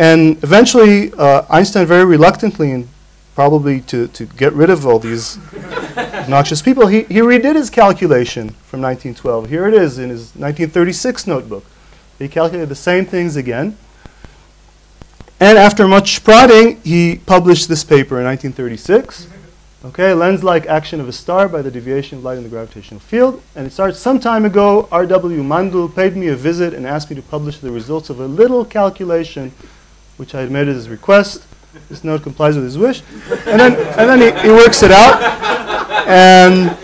And eventually, uh, Einstein very reluctantly, and probably to, to get rid of all these obnoxious people, he, he redid his calculation from 1912. Here it is in his 1936 notebook. He calculated the same things again. And after much prodding, he published this paper in 1936. Okay, lens-like action of a star by the deviation of light in the gravitational field. And it starts some time ago. R.W. Mandl paid me a visit and asked me to publish the results of a little calculation, which I admitted his request. This note complies with his wish. And then, and then he, he works it out. And,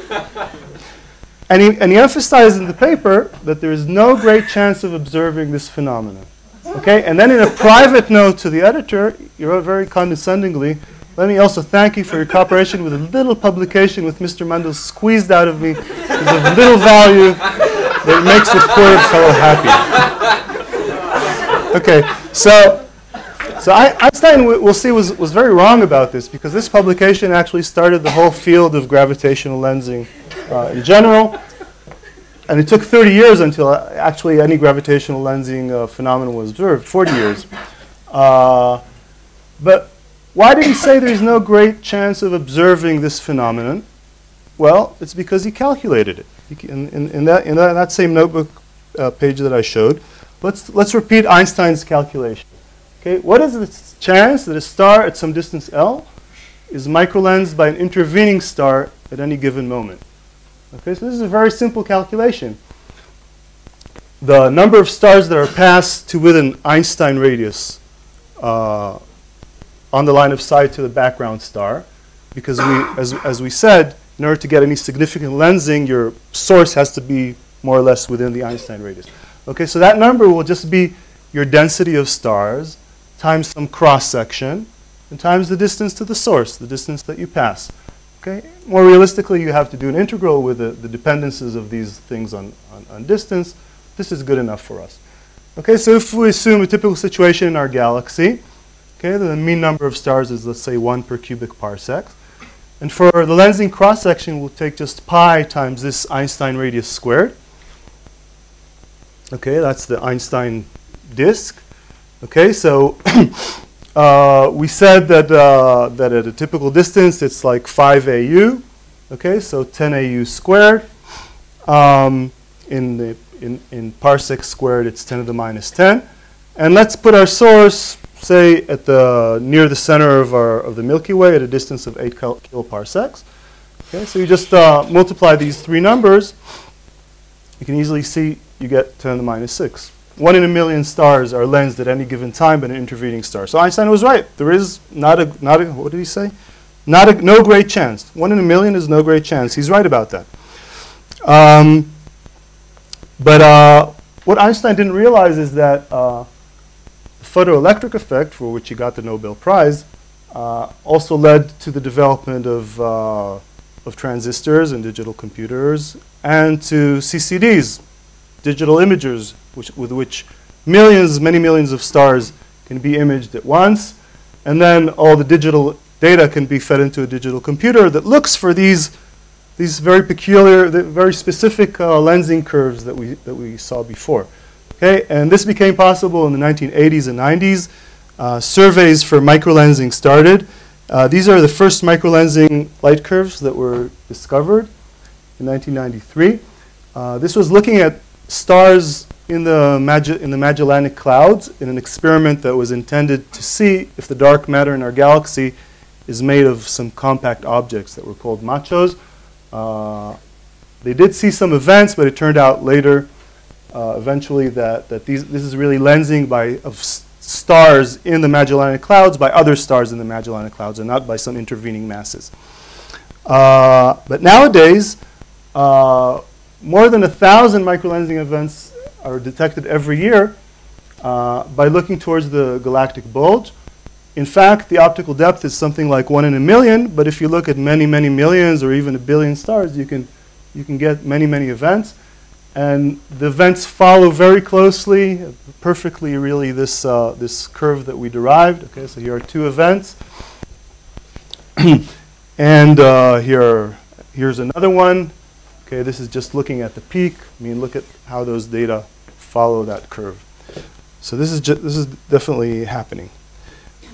and, he, and he emphasized in the paper that there is no great chance of observing this phenomenon. Okay, and then in a private note to the editor, he wrote very condescendingly, let me also thank you for your cooperation with a little publication with Mr. Mandl squeezed out of me is of little value that makes the poor fellow happy. Okay, so so I, Einstein, we'll see, was, was very wrong about this because this publication actually started the whole field of gravitational lensing uh, in general. And it took 30 years until uh, actually any gravitational lensing uh, phenomenon was observed, 40 years. Uh, but why did he say there's no great chance of observing this phenomenon? Well, it's because he calculated it. In, in, in, that, in, that, that, same notebook uh, page that I showed, let's, let's repeat Einstein's calculation. Okay, what is the chance that a star at some distance L is microlensed by an intervening star at any given moment? Okay, so this is a very simple calculation. The number of stars that are passed to within Einstein radius uh, on the line of sight to the background star, because we, as, as we said, in order to get any significant lensing, your source has to be more or less within the Einstein radius. Okay, so that number will just be your density of stars times some cross section and times the distance to the source, the distance that you pass. Okay? More realistically, you have to do an integral with the, the dependencies of these things on, on, on, distance. This is good enough for us. Okay, so if we assume a typical situation in our galaxy, okay, the mean number of stars is, let's say, 1 per cubic parsec. And for the lensing cross-section, we'll take just pi times this Einstein radius squared. Okay, that's the Einstein disk. Okay, so uh, we said that, uh, that at a typical distance it's like 5 AU. Okay, so 10 AU squared. Um, in, the, in, in parsec squared it's 10 to the minus 10. And let's put our source, say, at the near the center of, our, of the Milky Way at a distance of 8 kiloparsecs. Okay, so you just uh, multiply these three numbers. You can easily see you get 10 to the minus 6 one in a million stars are lensed at any given time by an intervening star. So Einstein was right. There is not a, not a what did he say? Not a, no great chance. One in a million is no great chance. He's right about that. Um, but uh, what Einstein didn't realize is that uh, the photoelectric effect, for which he got the Nobel Prize, uh, also led to the development of, uh, of transistors and digital computers and to CCDs, digital imagers, which, with which millions, many millions of stars can be imaged at once. And then all the digital data can be fed into a digital computer that looks for these, these very peculiar, very specific uh, lensing curves that we, that we saw before. Okay, and this became possible in the 1980s and 90s. Uh, surveys for microlensing started. Uh, these are the first microlensing light curves that were discovered in 1993. Uh, this was looking at stars in the, Magi in the Magellanic Clouds in an experiment that was intended to see if the dark matter in our galaxy is made of some compact objects that were called machos. Uh, they did see some events, but it turned out later, uh, eventually, that, that these, this is really lensing by, of stars in the Magellanic Clouds by other stars in the Magellanic Clouds and not by some intervening masses. Uh, but nowadays, uh, more than a thousand microlensing events are detected every year uh, by looking towards the galactic bulge. In fact, the optical depth is something like one in a million, but if you look at many, many millions or even a billion stars, you can, you can get many, many events. And the events follow very closely, perfectly, really, this, uh, this curve that we derived. Okay, so here are two events. and uh, here, here's another one. Okay, this is just looking at the peak. I mean, look at how those data follow that curve. So this is this is definitely happening.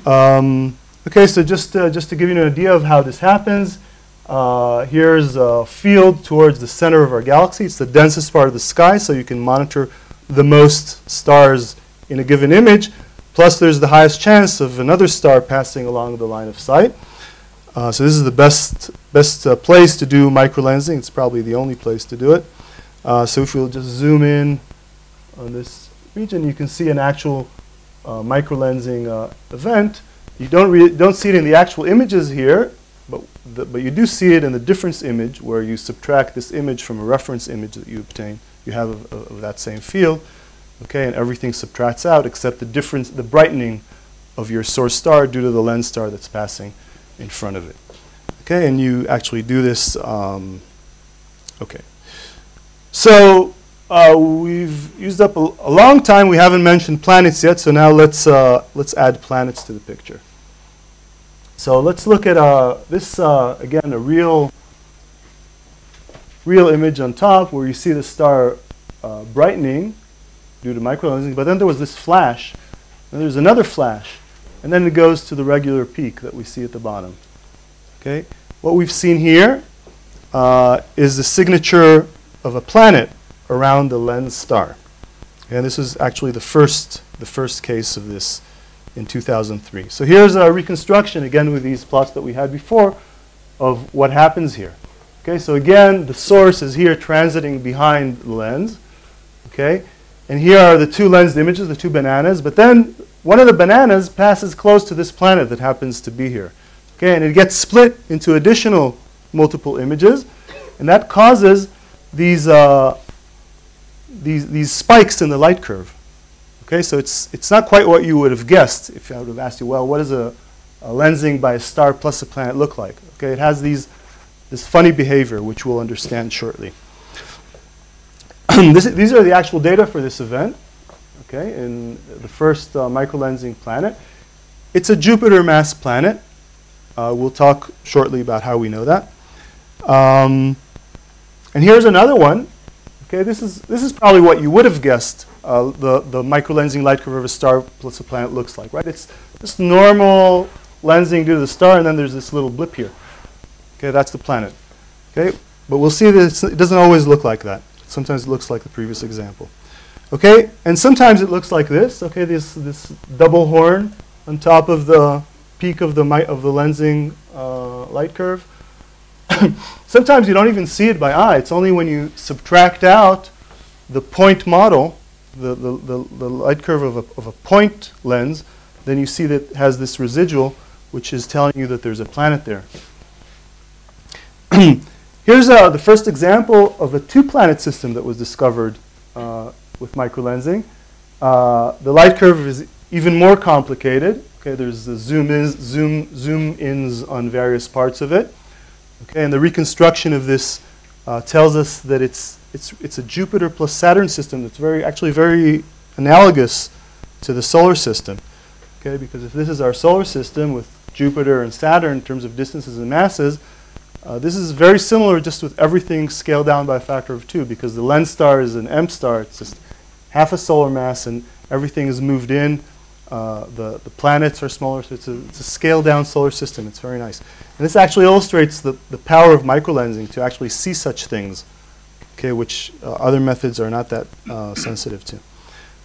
Um, okay, so just uh, just to give you an idea of how this happens, uh, here's a field towards the center of our galaxy. It's the densest part of the sky, so you can monitor the most stars in a given image. Plus, there's the highest chance of another star passing along the line of sight. Uh, so this is the best, best uh, place to do microlensing. It's probably the only place to do it. Uh, so if we'll just zoom in on this region, you can see an actual uh, microlensing uh, event. You don't, don't see it in the actual images here, but, the, but you do see it in the difference image where you subtract this image from a reference image that you obtain, you have of, of that same field. Okay, and everything subtracts out except the difference, the brightening of your source star due to the lens star that's passing in front of it. Okay, and you actually do this. Um, okay. So uh, we've used up a, a, long time. We haven't mentioned planets yet, so now let's, uh, let's add planets to the picture. So let's look at uh, this, uh, again, a real, real image on top where you see the star uh, brightening due to microlensing, but then there was this flash, and there's another flash, and then it goes to the regular peak that we see at the bottom. Okay, what we've seen here uh, is the signature of a planet around the lens star. And this is actually the first, the first case of this in 2003. So here's a reconstruction, again with these plots that we had before, of what happens here. Okay, so again, the source is here transiting behind the lens. Okay, and here are the two lensed images, the two bananas. But then one of the bananas passes close to this planet that happens to be here. Okay, and it gets split into additional multiple images. And that causes these, uh, these, these spikes in the light curve. Okay, so it's, it's not quite what you would have guessed if I would have asked you, well, what does a, a lensing by a star plus a planet look like? Okay, it has these, this funny behavior, which we'll understand shortly. this, these are the actual data for this event, okay, in the first uh, microlensing planet. It's a Jupiter mass planet. Uh, we'll talk shortly about how we know that. Um, and here's another one. Okay, this is, this is probably what you would have guessed uh, the, the microlensing light curve of a star plus a planet looks like, right? It's just normal lensing due to the star, and then there's this little blip here. Okay, that's the planet. Okay, but we'll see that it doesn't always look like that. Sometimes it looks like the previous example. Okay, and sometimes it looks like this. Okay, this this double horn on top of the peak of the of the lensing uh, light curve. sometimes you don't even see it by eye. It's only when you subtract out the point model, the, the, the, the light curve of a, of a point lens, then you see that it has this residual, which is telling you that there's a planet there. Here's uh, the first example of a two-planet system that was discovered uh, with microlensing. Uh, the light curve is even more complicated. Okay, there's the zoom ins, zoom zoom ins on various parts of it. Okay, and the reconstruction of this uh, tells us that it's it's it's a Jupiter plus Saturn system that's very actually very analogous to the solar system. Okay, because if this is our solar system with Jupiter and Saturn in terms of distances and masses, uh, this is very similar just with everything scaled down by a factor of two because the lens star is an M star. It's just half a solar mass and everything is moved in. Uh, the, the planets are smaller, so it's a, it's a scaled down solar system. It's very nice. And this actually illustrates the, the power of microlensing to actually see such things, okay, which uh, other methods are not that uh, sensitive to.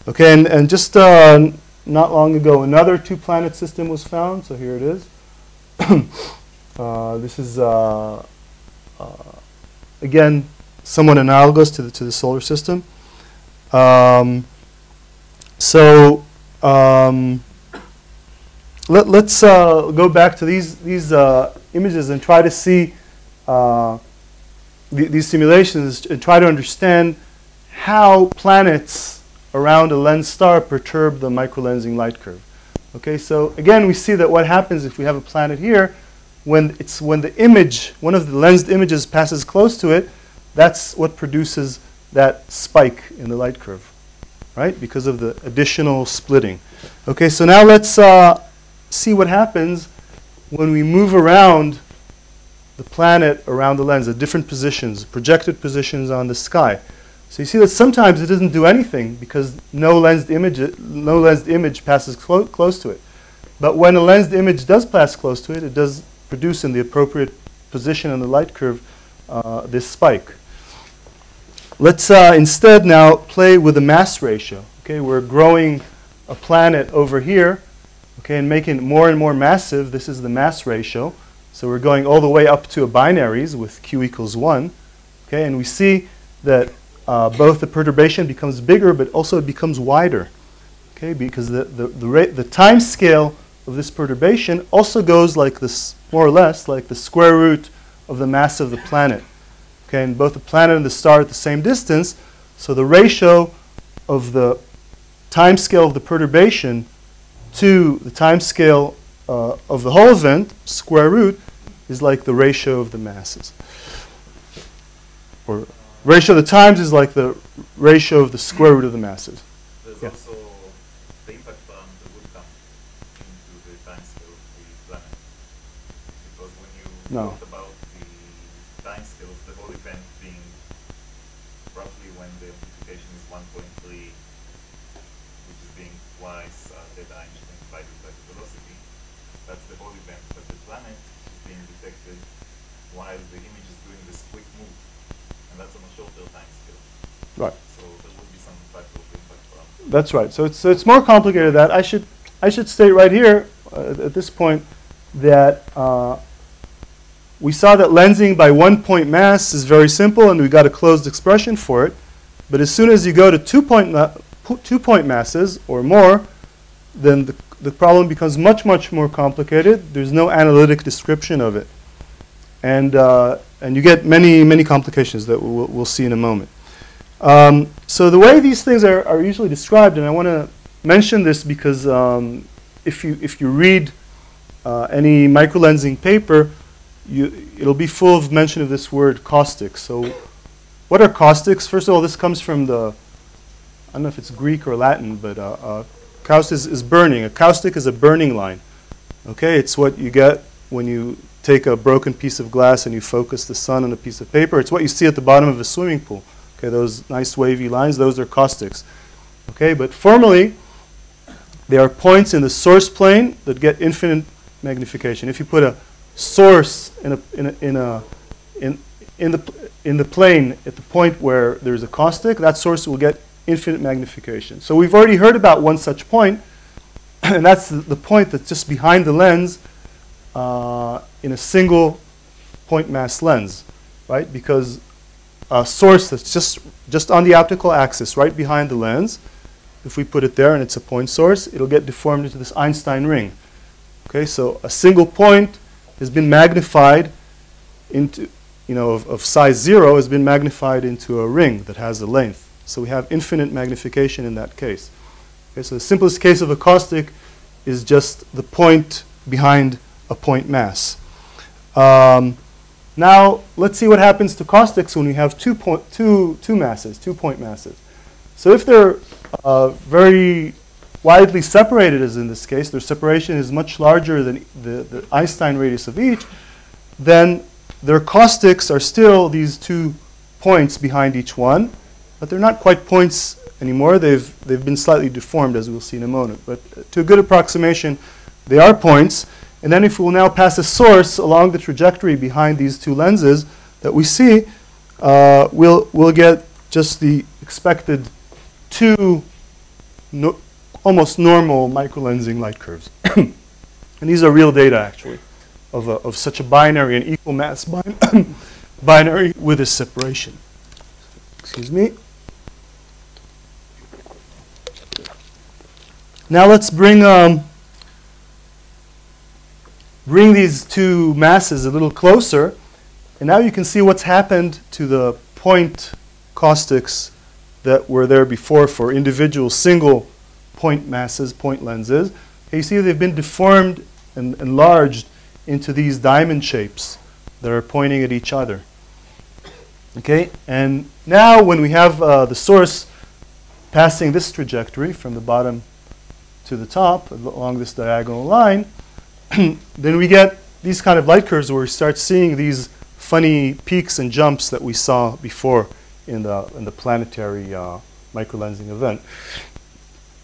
Okay, and, and just uh, not long ago, another two planet system was found, so here it is. Uh, this is, uh, again, somewhat analogous to the, to the solar system. Um, so um, let, us uh, go back to these, these uh, images and try to see th these simulations and try to understand how planets around a lens star perturb the microlensing light curve. Okay, so again, we see that what happens if we have a planet here, when it's when the image, one of the lensed images passes close to it, that's what produces that spike in the light curve, right? Because of the additional splitting. Okay, so now let's uh, see what happens when we move around the planet around the lens at different positions, projected positions on the sky. So you see that sometimes it doesn't do anything because no lensed image, no lensed image passes clo close to it. But when a lensed image does pass close to it, it does produce in the appropriate position in the light curve uh, this spike. Let's uh, instead now play with the mass ratio. Okay, we're growing a planet over here, okay, and making it more and more massive. This is the mass ratio. So we're going all the way up to a binaries with q equals 1. Okay, and we see that uh, both the perturbation becomes bigger, but also it becomes wider. Okay, because the, the, the, the time scale of this perturbation also goes like this, more or less, like the square root of the mass of the planet. Okay, and both the planet and the star are at the same distance, so the ratio of the time scale of the perturbation to the time scale uh, of the whole event, square root, is like the ratio of the masses. Or ratio of the times is like the ratio of the square root of the masses. There's Yeah. also the impact from the would come into the time scale of the planet. Because when you No. talked about the time scale of the whole event being roughly when the amplification is 1.3, which is being twice uh, theta Einstein divided by the velocity, that's the whole event. But the planet is being detected while the image is doing this quick move. And that's on a shorter time scale. Right. So there would be some factor of impact from That's right. So it's, it's more complicated than that. I should, I should state right here uh, at this point that uh, we saw that lensing by one point mass is very simple and we got a closed expression for it. But as soon as you go to two point, ma- two point masses or more, then the, the problem becomes much, much more complicated. There's no analytic description of it. And, uh, and you get many, many complications that we'll, we'll see in a moment. Um, so the way these things are, are usually described, and I want to mention this because um, if, you, if you read uh, any microlensing paper, you, it'll be full of mention of this word caustic. So what are caustics? First of all, this comes from the, I don't know if it's Greek or Latin, but uh, uh, caustic is, is burning. A caustic is a burning line. Okay, it's what you get when you take a broken piece of glass and you focus the sun on a piece of paper. It's what you see at the bottom of a swimming pool. Okay, those nice wavy lines, those are caustics. Okay, but formally, they are points in the source plane that get infinite magnification. If you put a source in a in a, in a in in the in the plane at the point where there's a caustic, that source will get infinite magnification. So we've already heard about one such point, and that's the, the point that's just behind the lens uh, in a single point mass lens, right? Because a source that's just just on the optical axis, right behind the lens, if we put it there and it's a point source, it'll get deformed into this Einstein ring. Okay, so a single point has been magnified into, you know, of, of size zero has been magnified into a ring that has a length. So we have infinite magnification in that case. Okay, so the simplest case of a caustic is just the point behind a point mass. Um, now, let's see what happens to caustics when we have two, point, two, two masses, two point masses. So if they're uh, very widely separated, as in this case, their separation is much larger than the, the Einstein radius of each, then their caustics are still these two points behind each one, but they're not quite points anymore. They've, they've been slightly deformed, as we'll see in a moment. But uh, to a good approximation, they are points. And then if we will now pass a source along the trajectory behind these two lenses that we see, uh, we'll, we'll get just the expected two no, almost normal microlensing light curves. and these are real data, actually, of, a, of such a binary, an equal mass bin binary with a separation. Excuse me. Now let's bring um, bring these two masses a little closer, and now you can see what's happened to the point caustics that were there before for individual single point masses, point lenses. You see they've been deformed and enlarged into these diamond shapes that are pointing at each other. Okay, and now when we have uh, the source passing this trajectory from the bottom to the top along this diagonal line, then we get these kind of light curves where we start seeing these funny peaks and jumps that we saw before in the, in the planetary uh, microlensing event.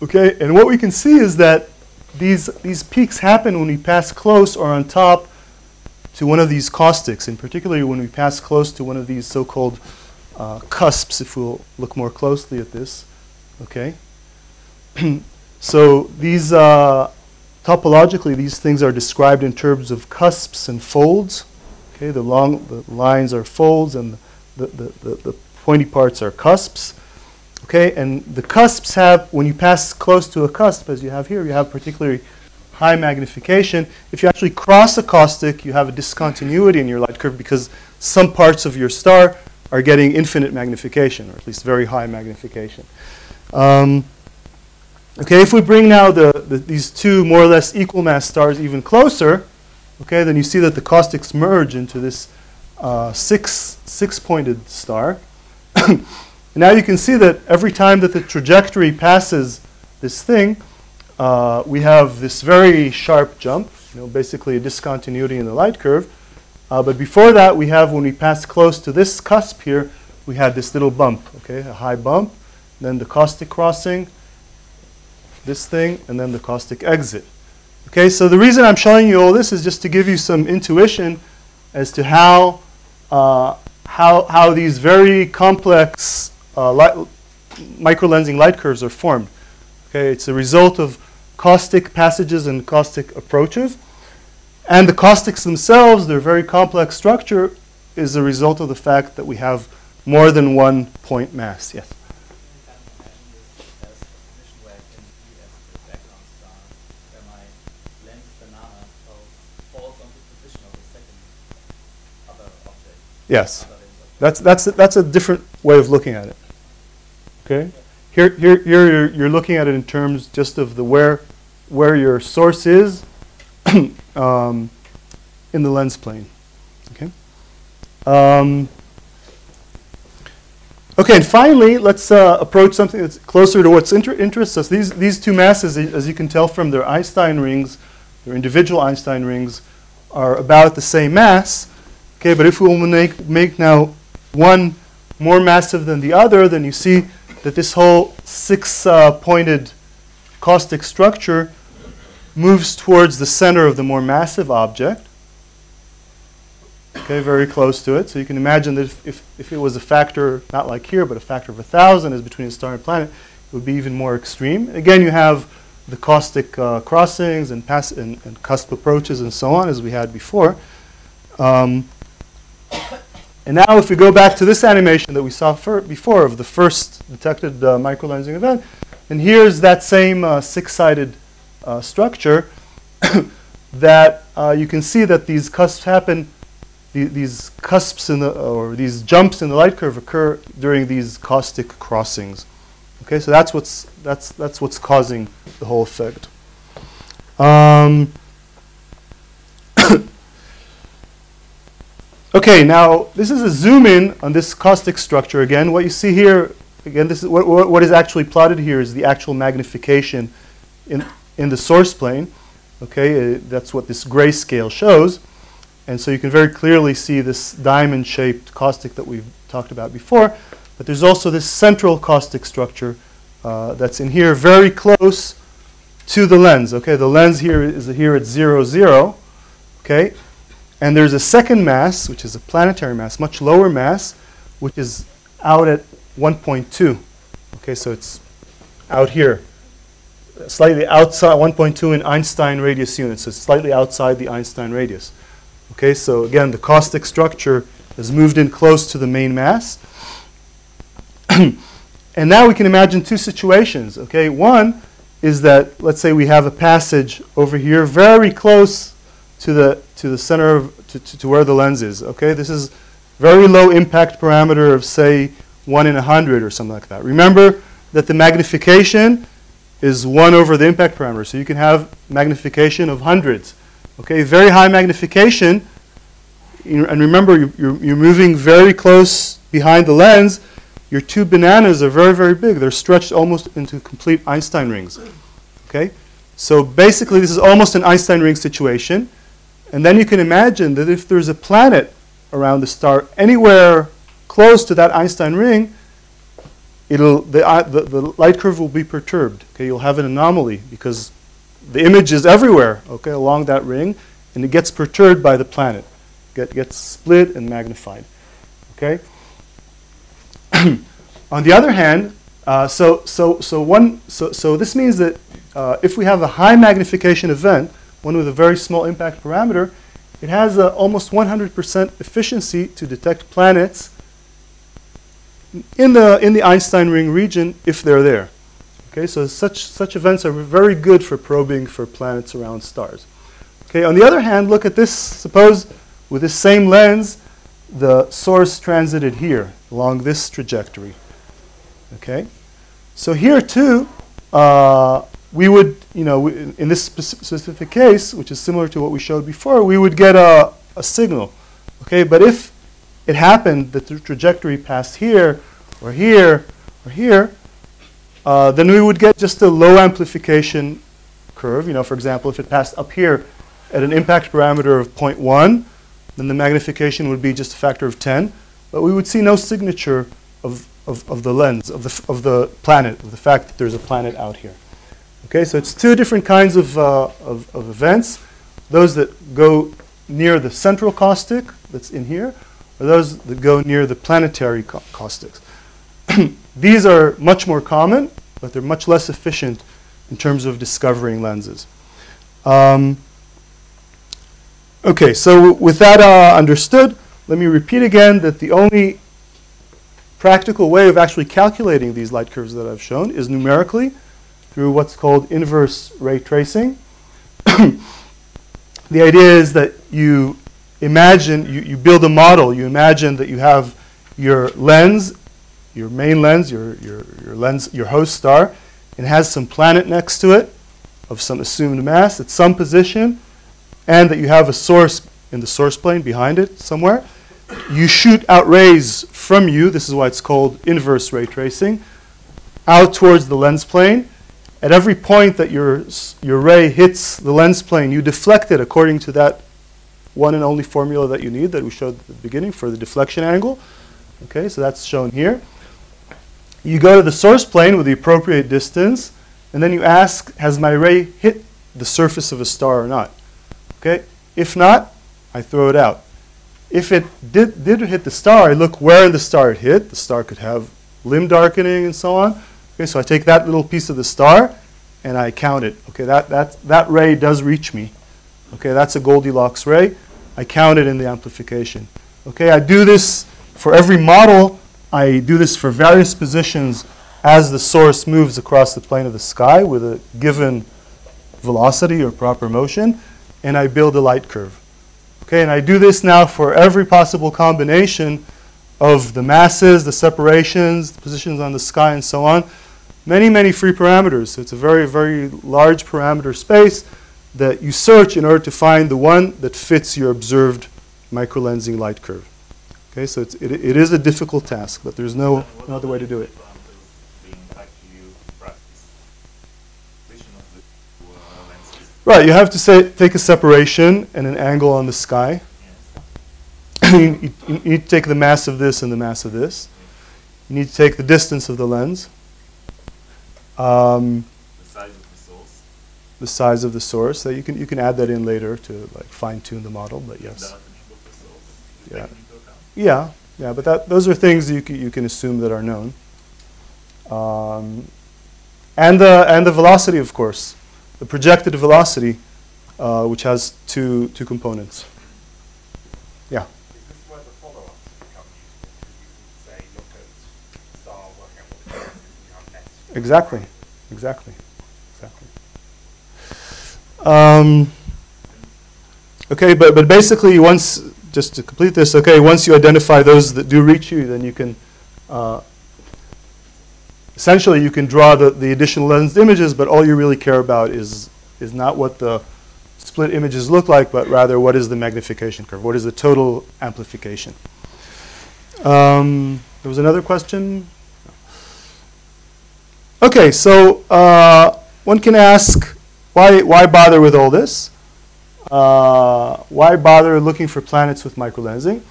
Okay, and what we can see is that these, these peaks happen when we pass close or on top to one of these caustics, and particularly when we pass close to one of these so-called uh, cusps, if we'll look more closely at this. Okay, so these uh, topologically, these things are described in terms of cusps and folds. Okay, the long the lines are folds, and the, the, the, the pointy parts are cusps. Okay, and the cusps have, when you pass close to a cusp, as you have here, you have particularly high magnification. If you actually cross a caustic, you have a discontinuity in your light curve because some parts of your star are getting infinite magnification, or at least very high magnification. Um, okay, if we bring now the, the, these two more or less equal mass stars even closer, okay, then you see that the caustics merge into this uh, six, six-pointed star. now you can see that every time that the trajectory passes this thing, uh, we have this very sharp jump, you know, basically a discontinuity in the light curve. Uh, but before that, we have, when we pass close to this cusp here, we had this little bump, okay, a high bump, then the caustic crossing, this thing, and then the caustic exit. Okay, so the reason I'm showing you all this is just to give you some intuition as to how, uh, how, how these very complex uh, light, microlensing light curves are formed. Okay, it's a result of caustic passages and caustic approaches. And the caustics themselves, their very complex structure, is a result of the fact that we have more than one point mass. Yes? Yes. That's, that's, that's a different way of looking at it. Okay? Here, here, here you're, you're looking at it in terms just of the where, where your source is um, in the lens plane. Okay. Um, okay, and finally, let's uh, approach something that's closer to what's inter interests us. These these two masses, as you can tell from their Einstein rings, their individual Einstein rings, are about the same mass. Okay, but if we make make now one more massive than the other, then you see that this whole six-pointed uh, caustic structure moves towards the center of the more massive object. Okay, very close to it. So you can imagine that if, if, if, it was a factor, not like here, but a factor of a thousand as between a star and planet, it would be even more extreme. Again, you have the caustic uh, crossings and, pass and, and, cusp approaches and so on as we had before. Um, and now if we go back to this animation that we saw before of the first detected uh, microlensing event, and here's that same uh, six-sided uh, structure that uh, you can see that these cusps happen, the, these cusps in the, or these jumps in the light curve occur during these caustic crossings. Okay, so that's what's, that's, that's what's causing the whole effect. Um, Okay, now this is a zoom in on this caustic structure again. What you see here, again, this is what, what, what is actually plotted here is the actual magnification in, in the source plane. Okay, uh, that's what this grayscale shows. And so you can very clearly see this diamond shaped caustic that we've talked about before. But there's also this central caustic structure uh, that's in here very close to the lens. Okay, the lens here is here at 0, 0. Okay, and there's a second mass, which is a planetary mass, much lower mass, which is out at 1.2. Okay, so it's out here, slightly outside 1.2 in Einstein radius units, so it's slightly outside the Einstein radius. Okay, so again, the caustic structure has moved in close to the main mass. and now we can imagine two situations. Okay, one is that let's say we have a passage over here very close to the, to the center of, to, to, to where the lens is. Okay, this is very low impact parameter of say 1 in a 100 or something like that. Remember that the magnification is 1 over the impact parameter. So you can have magnification of hundreds. Okay, very high magnification. And remember, you're, you're moving very close behind the lens. Your two bananas are very, very big. They're stretched almost into complete Einstein rings. Okay? So basically, this is almost an Einstein ring situation. And then you can imagine that if there's a planet around the star anywhere close to that Einstein ring, it'll, the, uh, the, the light curve will be perturbed. Okay, you'll have an anomaly because the image is everywhere, okay, along that ring, and it gets perturbed by the planet. Get, gets split and magnified. Okay? On the other hand, uh, so, so, so, one, so, so this means that uh, if we have a high magnification event, one with a very small impact parameter, it has almost 100% efficiency to detect planets in the, in the Einstein ring region if they're there. Okay, so such, such events are very good for probing for planets around stars. Okay, on the other hand, look at this. Suppose with this same lens, the source transited here along this trajectory. Okay, so here too, uh, we would, you know, in this specific case, which is similar to what we showed before, we would get a, a signal. Okay, but if it happened that the trajectory passed here, or here, or here, uh, then we would get just a low amplification curve. You know, for example, if it passed up here at an impact parameter of 0.1, then the magnification would be just a factor of 10. But we would see no signature of, of, of the lens, of the, of the planet, of the fact that there's a planet out here. Okay, so it's two different kinds of, uh, of, of, events. Those that go near the central caustic that's in here, or those that go near the planetary ca caustics. These are much more common, but they're much less efficient in terms of discovering lenses. Um, okay, so with that uh, understood, let me repeat again that the only practical way of actually calculating these light curves that I've shown is numerically through what's called inverse ray tracing. the idea is that you imagine, you, you build a model, you imagine that you have your lens, your main lens, your, your, your lens, your host star, it has some planet next to it of some assumed mass at some position, and that you have a source in the source plane behind it somewhere. You shoot out rays from you, this is why it's called inverse ray tracing, out towards the lens plane, at every point that your, your ray hits the lens plane, you deflect it according to that one and only formula that you need that we showed at the beginning for the deflection angle. Okay, so that's shown here. You go to the source plane with the appropriate distance, and then you ask, has my ray hit the surface of a star or not? Okay, if not, I throw it out. If it did, did hit the star, I look where in the star it hit. The star could have limb darkening and so on. Okay, so I take that little piece of the star and I count it. Okay, that, that, that ray does reach me. Okay, that's a Goldilocks ray. I count it in the amplification. Okay, I do this for every model. I do this for various positions as the source moves across the plane of the sky with a given velocity or proper motion, and I build a light curve. Okay, and I do this now for every possible combination of the masses, the separations, the positions on the sky, and so on many, many free parameters. So it's a very, very large parameter space that you search in order to find the one that fits your observed microlensing light curve. Okay, so it's, it, it is a difficult task, but there's no, no other way to do it. Right, you have to say, take a separation and an angle on the sky. you, you, need to take the mass of this and the mass of this. You need to take the distance of the lens. Um, the size of the source. The size of the source. That you can you can add that in later to like fine tune the model. But yes. Yeah. Yeah. Yeah. But that those are things you can, you can assume that are known. Um, and the and the velocity, of course, the projected velocity, uh, which has two two components. Yeah. Exactly, exactly, exactly. Um, okay, but, but basically once, just to complete this, okay, once you identify those that do reach you, then you can, uh, essentially you can draw the, the additional lensed images, but all you really care about is, is not what the split images look like, but rather what is the magnification curve, what is the total amplification. Um, there was another question. Okay, so uh, one can ask, why, why bother with all this? Uh, why bother looking for planets with microlensing?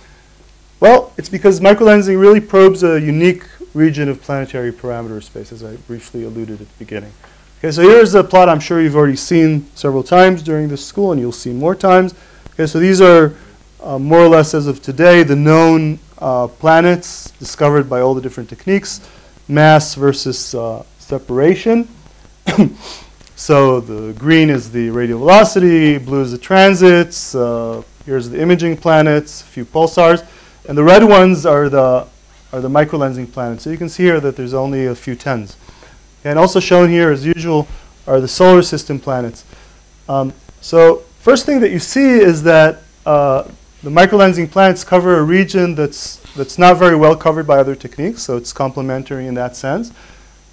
Well, it's because microlensing really probes a unique region of planetary parameter space, as I briefly alluded at the beginning. Okay, so here's a plot I'm sure you've already seen several times during this school, and you'll see more times. Okay, so these are uh, more or less as of today the known uh, planets discovered by all the different techniques, mass versus uh, separation. so the green is the radial velocity, blue is the transits, uh, here's the imaging planets, a few pulsars, and the red ones are the are the microlensing planets. So you can see here that there's only a few tens. And also shown here, as usual, are the solar system planets. Um, so first thing that you see is that uh, the microlensing planets cover a region that's, that's not very well covered by other techniques, so it's complementary in that sense.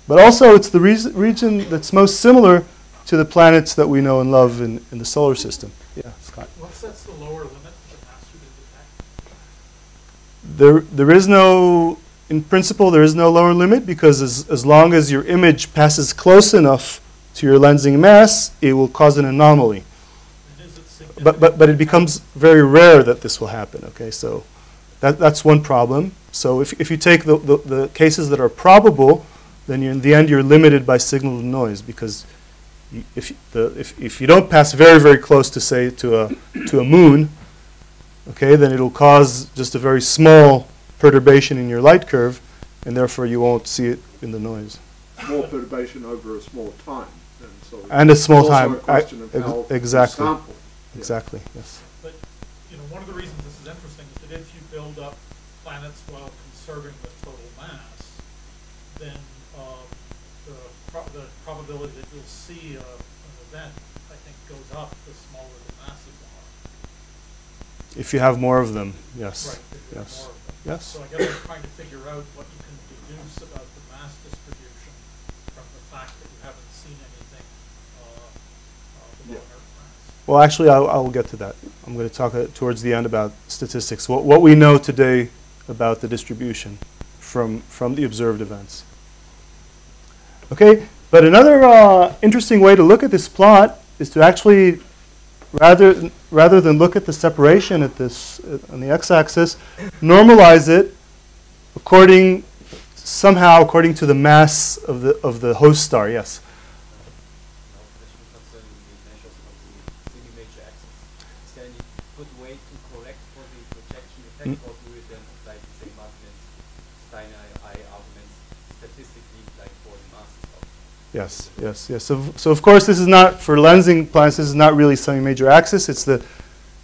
But also, it's the region that's most similar to the planets that we know and love in, in the solar system. Yeah, Scott. What sets the lower limit to the mass you detect? There, there is no, in principle, there is no lower limit because as, as long as your image passes close enough to your lensing mass, it will cause an anomaly. And is it But, but, but it becomes very rare that this will happen, okay? So that, that's one problem. So if, if you take the, the, the cases that are probable, then in the end you're limited by signal to noise because if, the, if, if you don't pass very, very close to, say, to a, to a moon, okay, then it'll cause just a very small perturbation in your light curve, and therefore you won't see it in the noise. Small perturbation over a small time. And, so And a small it's also time. a question of I- how ex- exactly. you sample. Exactly, yes. But, you know, one of the reasons this is interesting is that if you build up planets while conserving the total mass, then um, the, pro- the probability that you'll see a, an event, I think, goes up the smaller the masses are. If you have more of them, yes. Right, if you have Yes. them. Yes. So I guess I'm trying to figure out what you can deduce about the mass distribution from the fact that you haven't seen anything uh, uh, Yeah. Well, actually, I, I will get to that. I'm going to talk uh, towards the end about statistics. What, what we know today about the distribution from, from the observed events. Okay, but another uh, interesting way to look at this plot is to actually, rather, rather than look at the separation at this, uh, on the x-axis, normalize it according, somehow according to the mass of the, of the host star. Yes? Now, question concerning the measures of the semi-major axis. Is there any good way to correct for the projection effect, Mm. or do we then apply the same arguments, Steiner I arguments, statistically, like for the masses of Yes, yes, yes. So, so of course, this is not for lensing planets. This is not really semi-major axis. It's the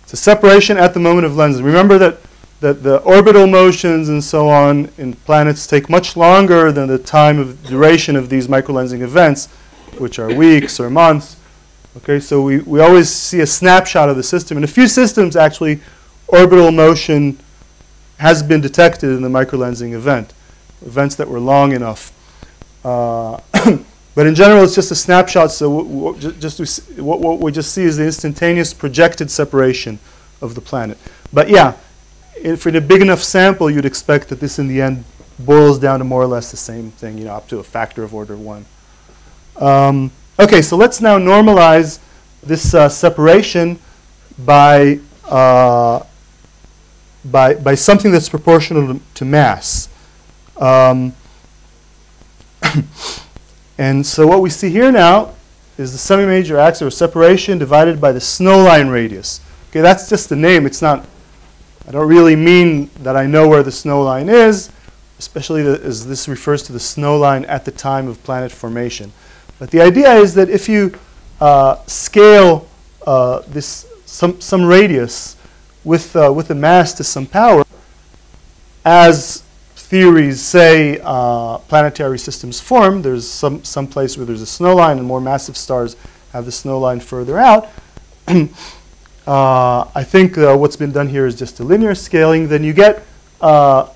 it's a separation at the moment of lensing. Remember that that the orbital motions and so on in planets take much longer than the time of duration of these microlensing events, which are weeks or months. Okay, so we, we always see a snapshot of the system. In a few systems, actually, orbital motion has been detected in the microlensing event, events that were long enough. Uh, but in general, it's just a snapshot. So just what, what we just see is the instantaneous projected separation of the planet. But yeah, if in a big enough sample, you'd expect that this in the end boils down to more or less the same thing, you know, up to a factor of order one. Um, okay, so let's now normalize this uh, separation by, uh, by, by something that's proportional to, to mass. Um, and so what we see here now is the semi-major axis or separation divided by the snow line radius. Okay, that's just the name. It's not, I don't really mean that I know where the snow line is, especially the, as this refers to the snow line at the time of planet formation. But the idea is that if you uh, scale uh, this some, some radius with, uh, with a mass to some power, as theories say uh, planetary systems form, there's some, some place where there's a snow line and more massive stars have the snow line further out. uh, I think uh, what's been done here is just a linear scaling. Then you get uh,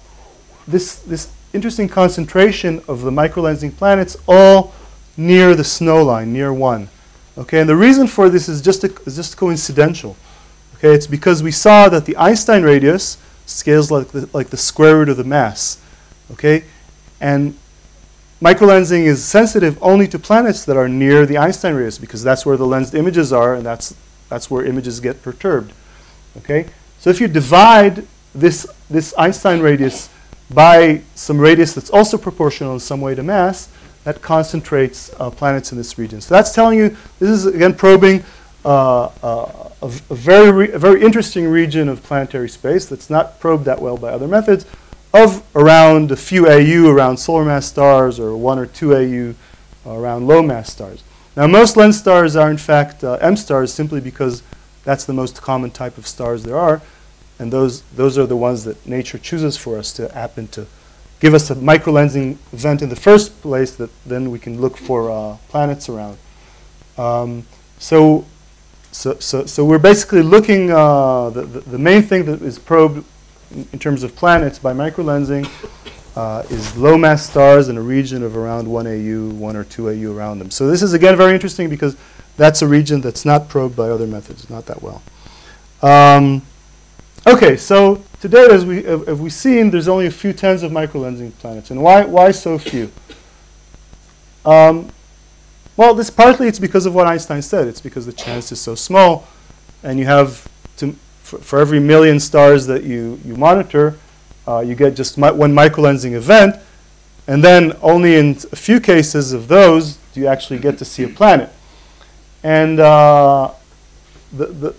this, this interesting concentration of the microlensing planets all near the snow line, near 1. Okay, and the reason for this is just, a, is just coincidental. Okay, it's because we saw that the Einstein radius scales like the, like the square root of the mass. Okay, and microlensing is sensitive only to planets that are near the Einstein radius because that's where the lensed images are and that's, that's where images get perturbed. Okay? So if you divide this, this Einstein radius by some radius that's also proportional in some way to mass, that concentrates uh, planets in this region. So that's telling you, this is again probing uh, uh, a, a, very, a very interesting region of planetary space that's not probed that well by other methods of around a few AU around solar mass stars or one or two AU around low mass stars. Now most lens stars are in fact uh, M stars simply because that's the most common type of stars there are and those, those are the ones that nature chooses for us to happen to give us a microlensing event in the first place that then we can look for uh, planets around. Um, so, so, so, so we're basically looking, uh, the, the, the, main thing that is probed in, in terms of planets by microlensing uh, is low mass stars in a region of around 1 AU, 1 or 2 AU around them. So this is again very interesting because that's a region that's not probed by other methods, not that well. Um, Okay, so today, as, we, as we've seen, there's only a few tens of microlensing planets. And why, why so few? Um, well, this partly it's because of what Einstein said. It's because the chance is so small, and you have to, for, for every million stars that you, you monitor, uh, you get just mi one microlensing event, and then only in a few cases of those do you actually get to see a planet. And uh, the, the,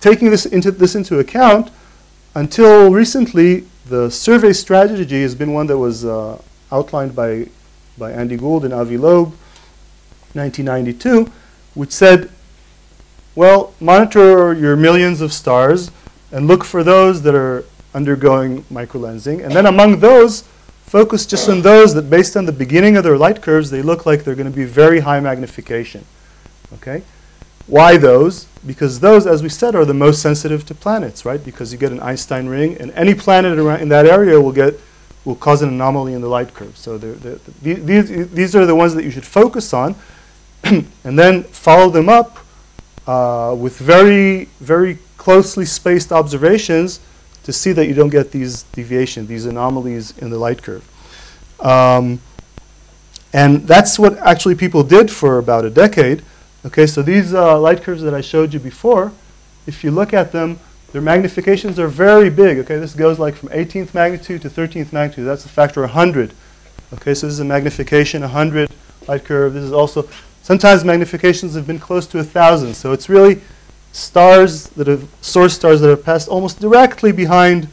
taking this into, this into account, until recently, the survey strategy has been one that was uh, outlined by, by Andy Gould and Avi Loeb, 1992, which said, well, monitor your millions of stars and look for those that are undergoing microlensing. And then among those, focus just on those that based on the beginning of their light curves, they look like they're going to be very high magnification. Okay? Why those? because those, as we said, are the most sensitive to planets, right? Because you get an Einstein ring, and any planet around in that area will get will cause an anomaly in the light curve. So they're, they're, these these are the ones that you should focus on, and then follow them up uh, with very very closely spaced observations to see that you don't get these deviations, these anomalies in the light curve. Um, and that's what actually people did for about a decade. Okay, so these uh, light curves that I showed you before, if you look at them, their magnifications are very big. Okay, this goes like from 18th magnitude to 13th magnitude. That's a factor of 100. Okay, so this is a magnification 100 light curve. This is also, sometimes magnifications have been close to a 1,000. So it's really stars that have, source stars that are passed almost directly behind,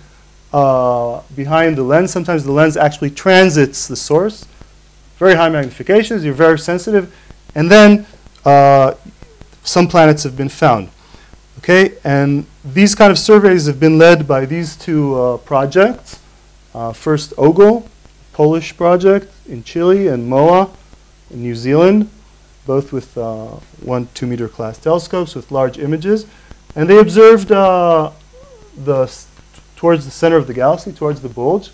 uh, behind the lens. Sometimes the lens actually transits the source. Very high magnifications, you're very sensitive. And then uh, some planets have been found. Okay, and these kind of surveys have been led by these two uh, projects. Uh, first, OGLE, Polish project in Chile, and MOA in New Zealand, both with uh, one two meter class telescopes with large images. And they observed uh, the towards the center of the galaxy, towards the bulge,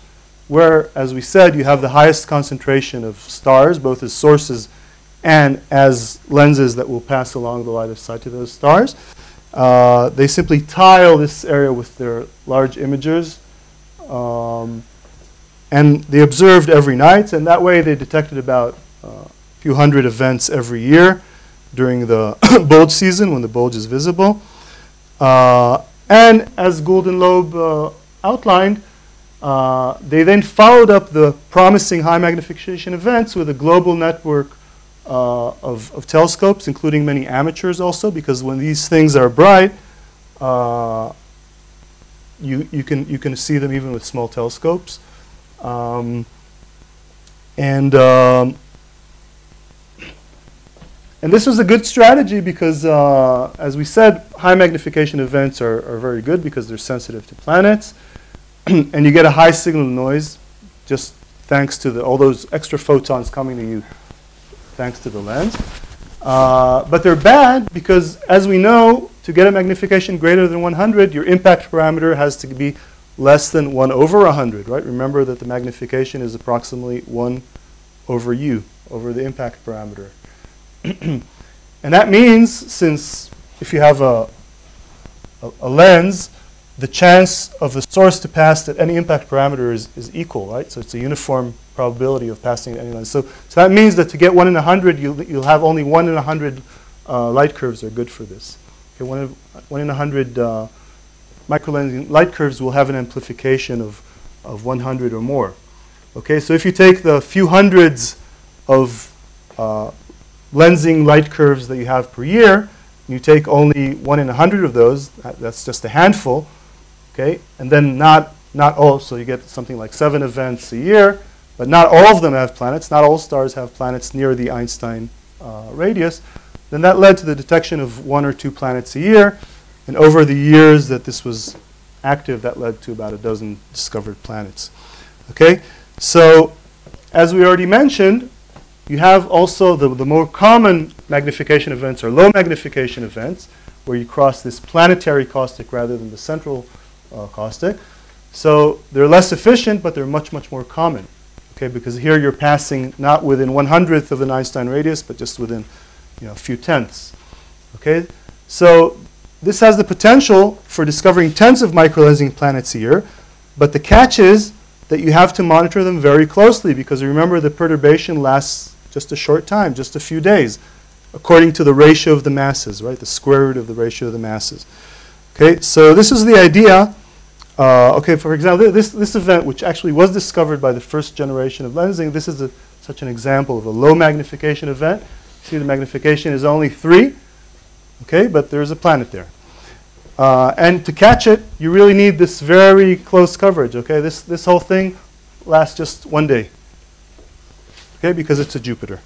where, as we said, you have the highest concentration of stars, both as sources and as lenses that will pass along the light of sight to those stars. Uh, they simply tile this area with their large imagers. Um, and they observed every night, and that way they detected about uh, few hundred events every year during the bulge season when the bulge is visible. Uh, and as Gould and Loeb uh, outlined, uh, they then followed up the promising high magnification events with a global network uh, of, of, telescopes, including many amateurs also, because when these things are bright, uh, you, you, can, you can see them even with small telescopes. Um, and, um, and this was a good strategy because, uh, as we said, high magnification events are, are very good because they're sensitive to planets. and you get a high signal noise just thanks to the, all those extra photons coming to you thanks to the lens. Uh, but they're bad because, as we know, to get a magnification greater than 100, your impact parameter has to be less than 1 over 100, right? Remember that the magnification is approximately 1 over u, over the impact parameter. And that means, since if you have a, a, a lens the chance of the source to pass at any impact parameter is, is equal, right? So it's a uniform probability of passing at any lens. So, so that means that to get 1 in 100, you'll, you'll have only 1 in 100 uh, light curves are good for this. Okay, 1 in, 1 in 100 uh, microlensing light curves will have an amplification of, of 100 or more. Okay, so if you take the few hundreds of uh, lensing light curves that you have per year, you take only 1 in a 100 of those, that, that's just a handful, okay, and then not, not all, so you get something like 7 events a year, but not all of them have planets, not all stars have planets near the Einstein uh, radius, then that led to the detection of one or two planets a year, and over the years that this was active, that led to about a dozen discovered planets. Okay, so as we already mentioned, you have also the, the more common magnification events or low magnification events, where you cross this planetary caustic rather than the central uh, caustic. So they're less efficient, but they're much, much more common. Okay, because here you're passing not within one hundredth of an Einstein radius, but just within you know, a few tenths. Okay, so this has the potential for discovering tens of microlensing planets a year, but the catch is that you have to monitor them very closely because remember the perturbation lasts just a short time, just a few days, according to the ratio of the masses, right? The square root of the ratio of the masses. Okay, so this is the idea. Uh, okay, for example, this, this event, which actually was discovered by the first generation of lensing, this is a, such an example of a low magnification event. See, the magnification is only 3. Okay, but there's a planet there. Uh, and to catch it, you really need this very close coverage. Okay, this, this whole thing lasts just one day. Okay, because it's a Jupiter.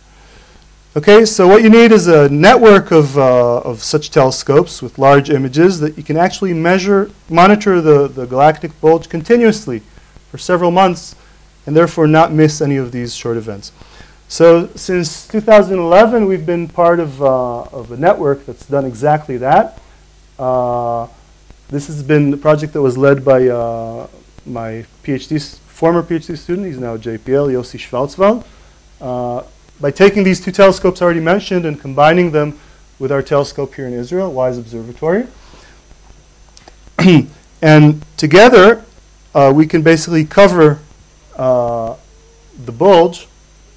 Okay, so what you need is a network of, uh, of such telescopes with large images that you can actually measure, monitor the, the galactic bulge continuously for several months and therefore not miss any of these short events. So since 2011, we've been part of, uh, of a network that's done exactly that. Uh, this has been the project that was led by uh, my PhD, former PhD student, he's now JPL, Yossi Shvartzvald. Uh, by taking these two telescopes already mentioned and combining them with our telescope here in Israel, WISE Observatory. and together, uh, we can basically cover uh, the bulge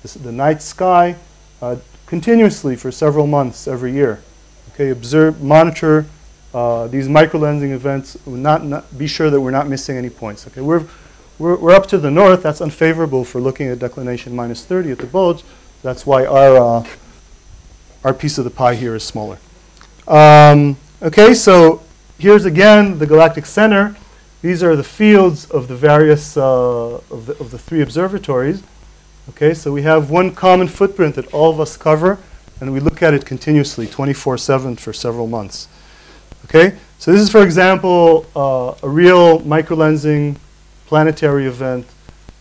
the night sky uh, continuously for several months every year. Okay, observe, monitor uh, these microlensing events. Not, not, be sure that we're not missing any points. Okay, we're, we're, we're up to the north. That's unfavorable for looking at declination minus 30 at the bulge. That's why our, uh, our piece of the pie here is smaller. Um, okay, so here's again the galactic center. These are the fields of the various, uh, of, the, of the three observatories. Okay, so we have one common footprint that all of us cover, and we look at it continuously, 24-7 for several months. Okay, so this is, for example, uh, a real microlensing planetary event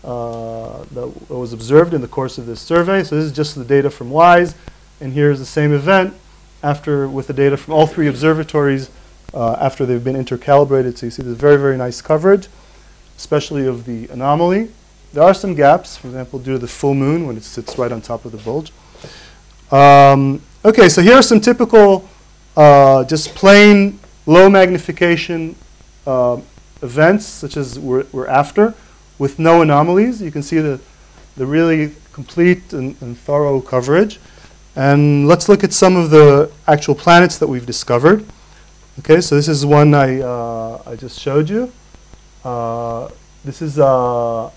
uh, that was observed in the course of this survey. So this is just the data from WISE, and here's the same event after with the data from all three observatories uh, after they've been intercalibrated. So you see this very, very nice coverage, especially of the anomaly. There are some gaps, for example, due to the full moon when it sits right on top of the bulge. Um, okay, so here are some typical, uh, just plain low magnification uh, events, such as we're, we're, after, with no anomalies. You can see the, the really complete and, and, thorough coverage. And let's look at some of the actual planets that we've discovered. Okay, so this is one I, uh, I just showed you. Uh, this is uh,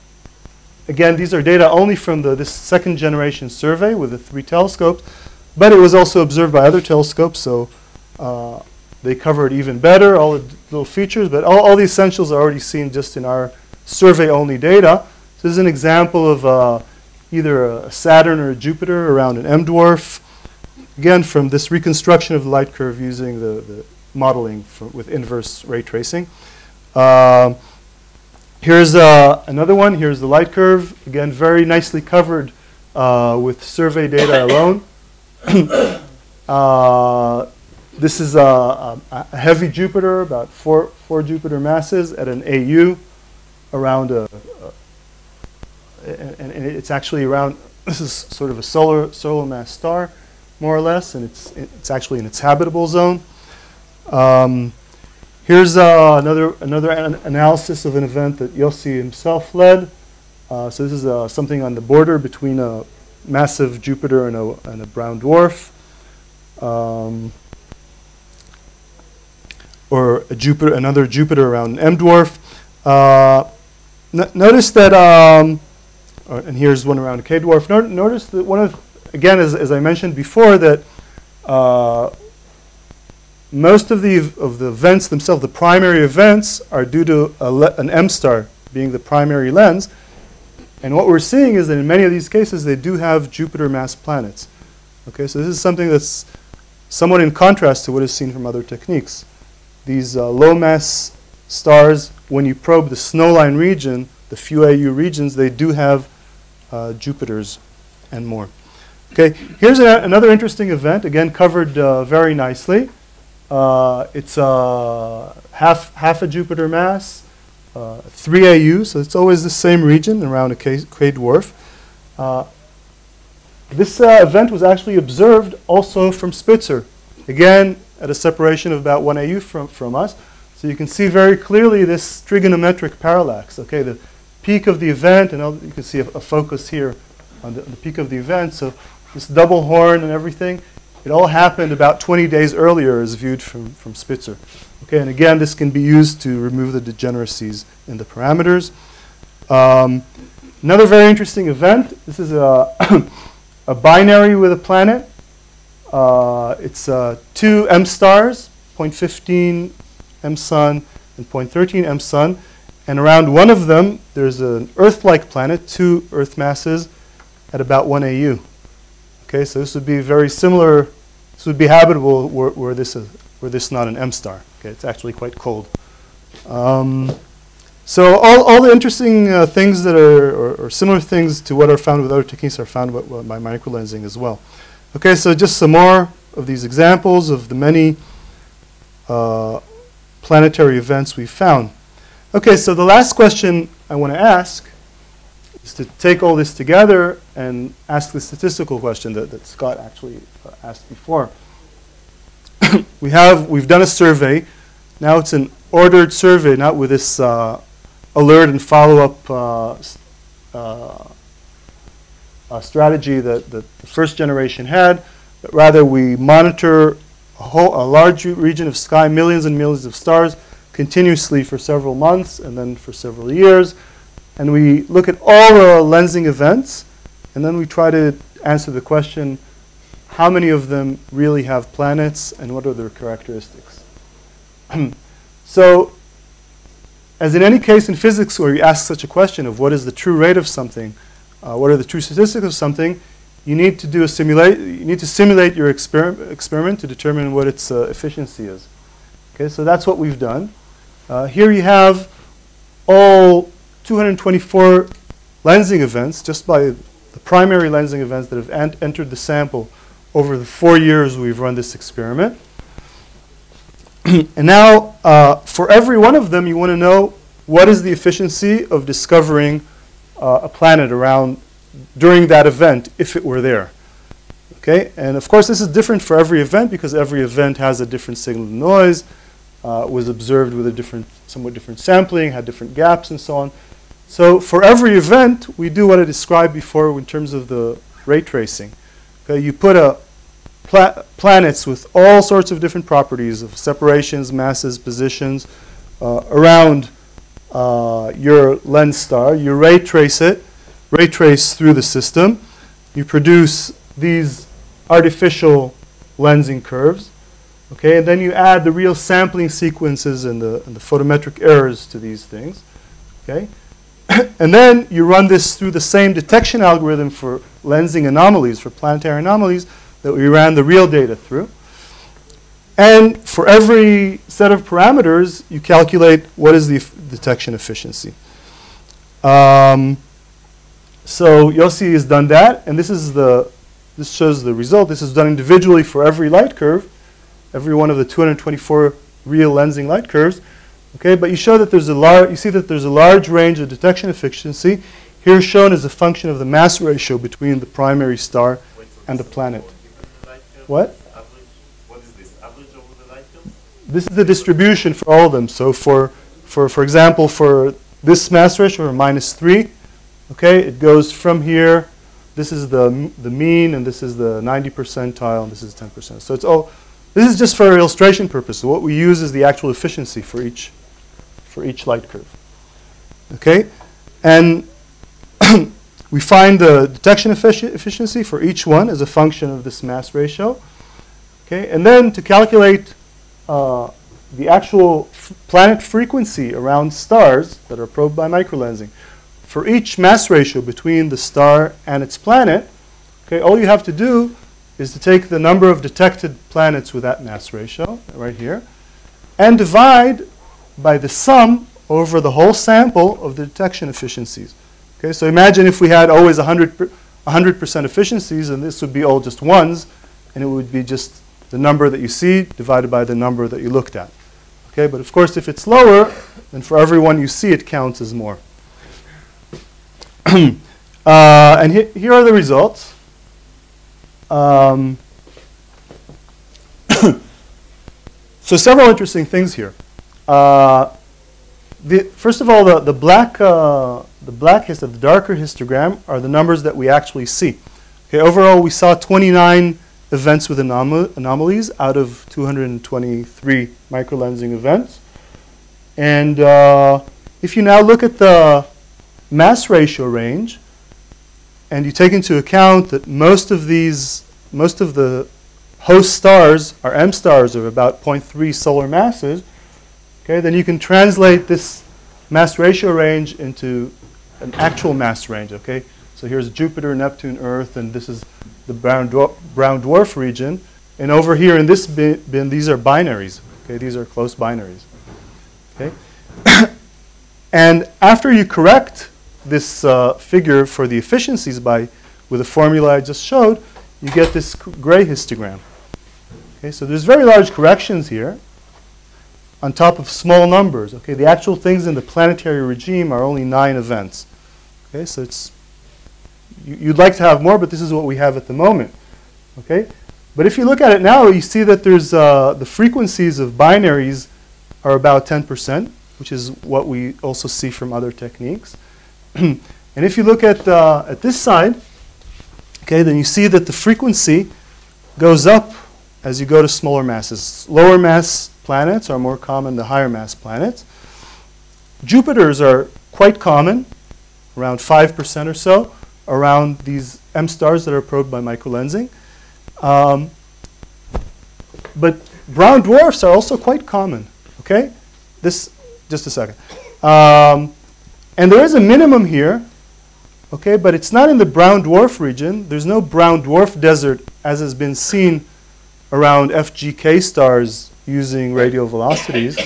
Again, these are data only from the, this second generation survey with the three telescopes, but it was also observed by other telescopes, so uh, cover it even better, all the little features, but all, all the essentials are already seen just in our survey-only data. So this is an example of uh, either a Saturn or a Jupiter around an M dwarf. Again, from this reconstruction of the light curve using the, the modeling for, with inverse ray tracing. Um, Here's uh, another one. Here's the light curve. Again, very nicely covered uh, with survey data alone. this is a, a, heavy Jupiter, about four, four Jupiter masses at an AU around a, a and, and, it's actually around, this is sort of a solar, solar mass star, more or less, and it's, it's actually in its habitable zone. Um, Here's uh, another another an analysis of an event that Yossi himself led. Uh, so this is uh, something on the border between a massive Jupiter and a, and a brown dwarf. Um, or Jupiter, another Jupiter around an M dwarf. Uh, notice that, um, uh, and here's one around a K dwarf. No notice that one of, again, as, as I mentioned before, that uh, most of the of the events themselves, the primary events, are due to an M star being the primary lens. And what we're seeing is that in many of these cases, they do have Jupiter mass planets. Okay, so this is something that's somewhat in contrast to what is seen from other techniques. These uh, low mass stars, when you probe the snowline region, the few AU regions, they do have uh, Jupiters and more. Okay, here's a, another interesting event, again covered uh, very nicely. Uh, it's uh, half, half a Jupiter mass, uh, 3 AU, so it's always the same region around a K, K dwarf. Uh, this event was actually observed also from Spitzer, again at a separation of about 1 AU from, from us. So you can see very clearly this trigonometric parallax. Okay, the peak of the event, and you can see a, a focus here on the, on the peak of the event. So this double horn and everything, it all happened about 20 days earlier as viewed from, from Spitzer. Okay, and again, this can be used to remove the degeneracies in the parameters. Um, another very interesting event, this is a, a binary with a planet. Uh, it's uh, two M stars, 0.15 M sun and 0.13 M sun. And around one of them, there's an Earth-like planet, two Earth masses at about 1 AU. Okay, so this would be very similar. This would be habitable were, this were this not an M star. Okay, it's actually quite cold. Um, so all, all the interesting uh, things that are or, or, similar things to what are found with other techniques are found by, by microlensing as well. Okay, so just some more of these examples of the many uh, planetary events we've found. Okay, so the last question I want to ask is to take all this together and ask the statistical question that, that Scott actually uh, asked before. we have, we've done a survey. Now it's an ordered survey, not with this uh, alert and follow-up uh, strategy that, that the first generation had, but rather we monitor a, whole, a large region of sky, millions and millions of stars, continuously for several months and then for several years and we look at all the lensing events, and then we try to answer the question, how many of them really have planets, and what are their characteristics? so, as in any case in physics where you ask such a question of what is the true rate of something, uh, what are the true statistics of something, you need to do a simulate. You need to simulate your exper experiment to determine what its uh, efficiency is. Okay, so that's what we've done. Uh, here you have all 224 lensing events just by the primary lensing events that have ent entered the sample over the four years we've run this experiment. and now, uh, for every one of them, you want to know what is the efficiency of discovering uh, a planet around during that event, if it were there. Okay, and of course, this is different for every event because every event has a different signal to noise, uh, was observed with a different, somewhat different sampling, had different gaps, and so on. So for every event, we do what I described before in terms of the ray tracing. Okay, you put a pla planets with all sorts of different properties of separations, masses, positions uh, around uh, your lens star. You ray trace it, ray trace through the system. You produce these artificial lensing curves. Okay, and then you add the real sampling sequences and the, and the photometric errors to these things. Okay, and then you run this through the same detection algorithm for lensing anomalies, for planetary anomalies, that we ran the real data through. And for every set of parameters, you calculate what is the detection efficiency. Um, so Yossi has done that, and this is the this shows the result. This is done individually for every light curve, every one of the 224 real lensing light curves. Okay, but you show that there's a large, you see that there's a large range of detection efficiency. Here shown as a function of the mass ratio between the primary star and the planet. What? Average, what is this? Is the distribution for all of them. So for, for, for example, for this mass ratio, or minus 3, okay, it goes from here. This is the, the mean, and this is the 90 percentile, and this is 10%. So it's all, this is just for illustration purposes. What we use is the actual efficiency for each, for each light curve. Okay? And we find the detection effici- efficiency for each one as a function of this mass ratio. Okay? And then to calculate uh, the actual planet frequency around stars that are probed by microlensing, for each mass ratio between the star and its planet, okay, all you have to do is to take the number of detected planets with that mass ratio, right here, and divide by the sum over the whole sample of the detection efficiencies. Okay, so imagine if we had always 100 per, 100% efficiencies, and this would be all just ones, and it would be just the number that you see divided by the number that you looked at. Okay, but of course, if it's lower, then for every one you see, it counts as more. uh, and he- here are the results. Um, so several interesting things here. Uh, the, first of all, the, the black uh, the black hist- the darker histogram are the numbers that we actually see. Okay, overall we saw 29 events with anom- anomalies out of 223 microlensing events. And uh, if you now look at the mass ratio range, and you take into account that most of these, most of the host stars are M stars of about 0.3 solar masses, okay, then you can translate this mass ratio range into an actual mass range, okay? So here's Jupiter, Neptune, Earth, and this is the brown dwarf, brown dwarf region. And over here in this bin, bin, these are binaries, okay? These are close binaries, okay? and after you correct this uh, figure for the efficiencies by with the formula I just showed, you get this gray histogram. Okay, so there's very large corrections here on top of small numbers. Okay, the actual things in the planetary regime are only nine events. Okay, so it's you'd like to have more, but this is what we have at the moment. Okay, but if you look at it now, you see that there's uh, the frequencies of binaries are about 10%, which is what we also see from other techniques. and if you look at uh, at this side, okay, then you see that the frequency goes up as you go to smaller masses. Lower mass planets are more common than higher mass planets. Jupiters are quite common, around 5% or so, around these M stars that are probed by microlensing. Um, but brown dwarfs are also quite common. Okay? This, just a second. Um, and there is a minimum here, okay, but it's not in the brown dwarf region. There's no brown dwarf desert as has been seen around FGK stars using radial velocities.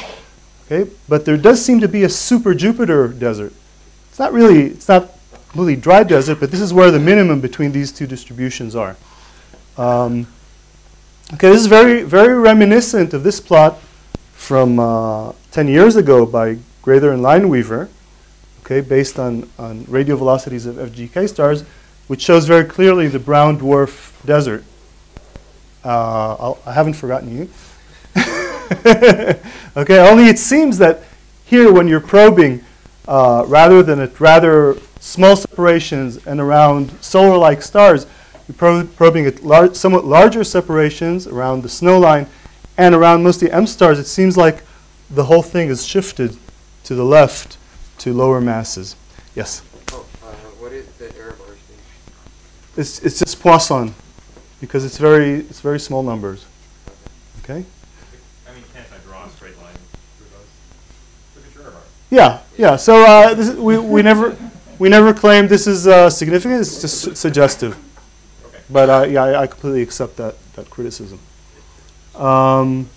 Okay, but there does seem to be a super Jupiter desert. It's not really, it's not really dry desert, but this is where the minimum between these two distributions are. Um, okay, this is very, very reminiscent of this plot from uh, 10 years ago by Grether and Lineweaver, okay, based on, on radial velocities of FGK stars, which shows very clearly the brown dwarf desert. Uh, I'll, I haven't forgotten you. okay, only it seems that here when you're probing, uh, rather than at rather small separations and around solar-like stars, you're prob- probing at lar- somewhat larger separations around the snow line and around mostly M stars. It seems like the whole thing is shifted to the left to lower masses. Yes, Oh, uh, what is the error bar it's, it's just Poisson because it's very, it's very small numbers. Okay? I mean, can't I draw a straight line through those? Look at your error bar. Yeah, yeah. So uh, this is, we, we never we never claimed this is uh, significant. It's just su- suggestive. Okay. But uh, yeah, I, I completely accept that that criticism. Um,